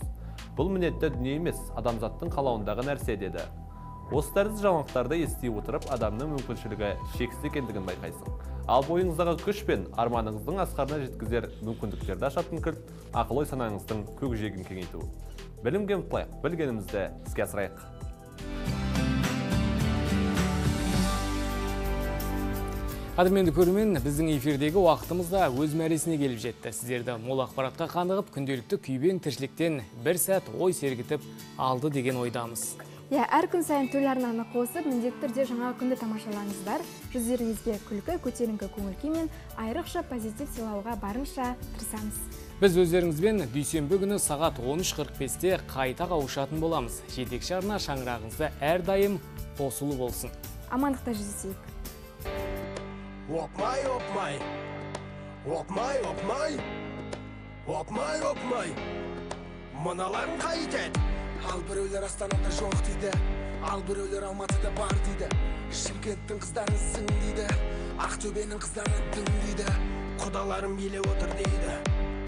Бұл міндетті дүние емес адамзаттың қалауындағы нәрсе деді осы тәрізді жаңалықтарды ести отырып адамның мүмкіншілігі шексіз екендігін байқайсың. Ал бойыңыздағы күш пен арманыңыздың асқарына жеткізер мүмкіндіктерді ашатын кілт ақыл ой санаңыздың көкжиегін кеңейту. Білімге ұмтылайық білгенімізді іске асырайық. Қадірменді көрермен біздің эфирдегі уақытымыз да өз мәресіне келіп жетті. Сіздерді мол ақпаратқа қанығып күнделікті күйбең тіршіліктен бір сәт ой сергітіп алды деген ойдамыз. Иә әр күн сайын телеарнаны қосып міндетті түрде жаңа күнді тамашалаңыздар. Жүздеріңізге күлкі көтеріңкі көңіл күй мен айрықша позитив сыйлауға барынша тырысамыз. Біз өздеріңізбен дүйсенбі күні сағат 13.45-те қайта қауышатын боламыз. Жетекші арна шаңырағыңызда әрдайым қосулы болсын. Амандықта жүздесейік. Опмай, опмай, опмай, опмай, опмай, опмай, мыналарың қайтеді ал біреулер астанада жоқ дейді. Ал біреулер алматыда бар дейді. Шымкенттің қыздары зың дейді ақтөбенің қыздары дың дейді құдаларым билеп отыр дейді.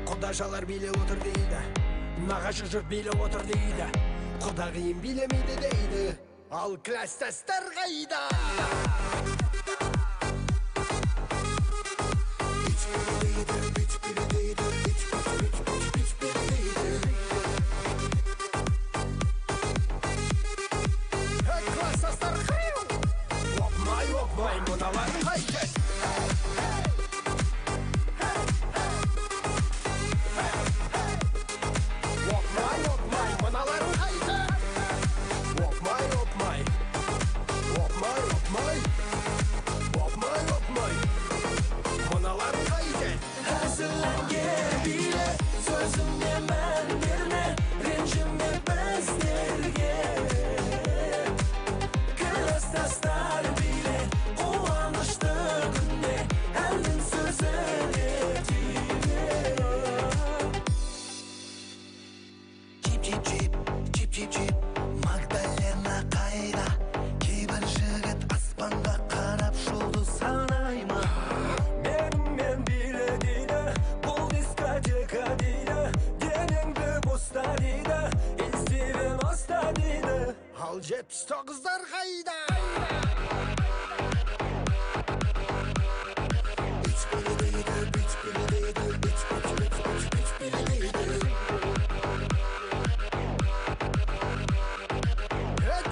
Құдажалар билеп отыр дейді. Нағашы жұрт билеп отыр дейді. Құдағиым билемейді дейді. Ал класстастар қайда?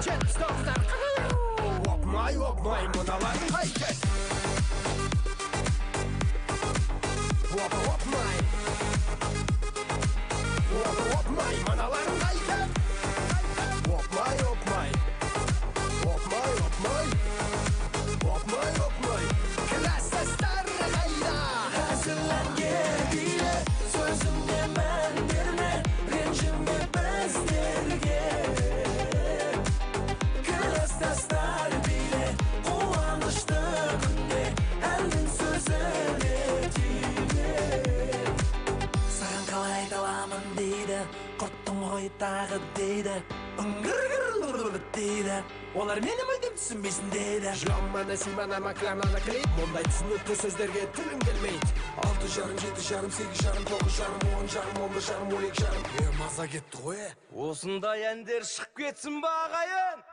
Жетпіс тоғыздар опмай опмай тағы дейді дейді олар мені мүлдем түсінбейсін дейді жамана симана макламана клип мұндай түсінікті сөздерге тілім келмейді. Алты жарым жеті жарым сегіз жарым тоғыз жарым он жарым он бір жарым он екі жарым. Е маза кетті ғой е. Осындай әндер шығып кетсін ба ағайын?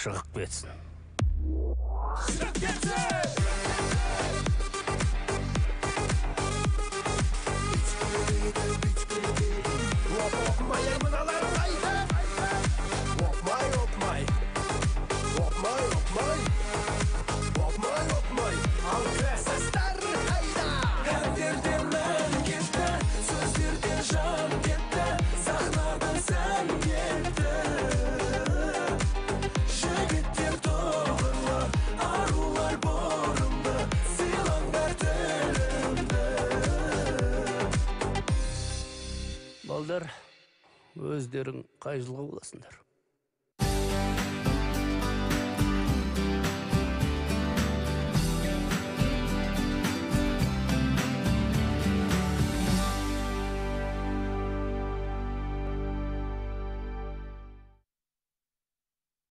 Шығып кетсін. Шығып кетсін! Өздерің қай жылғы боласыңдар?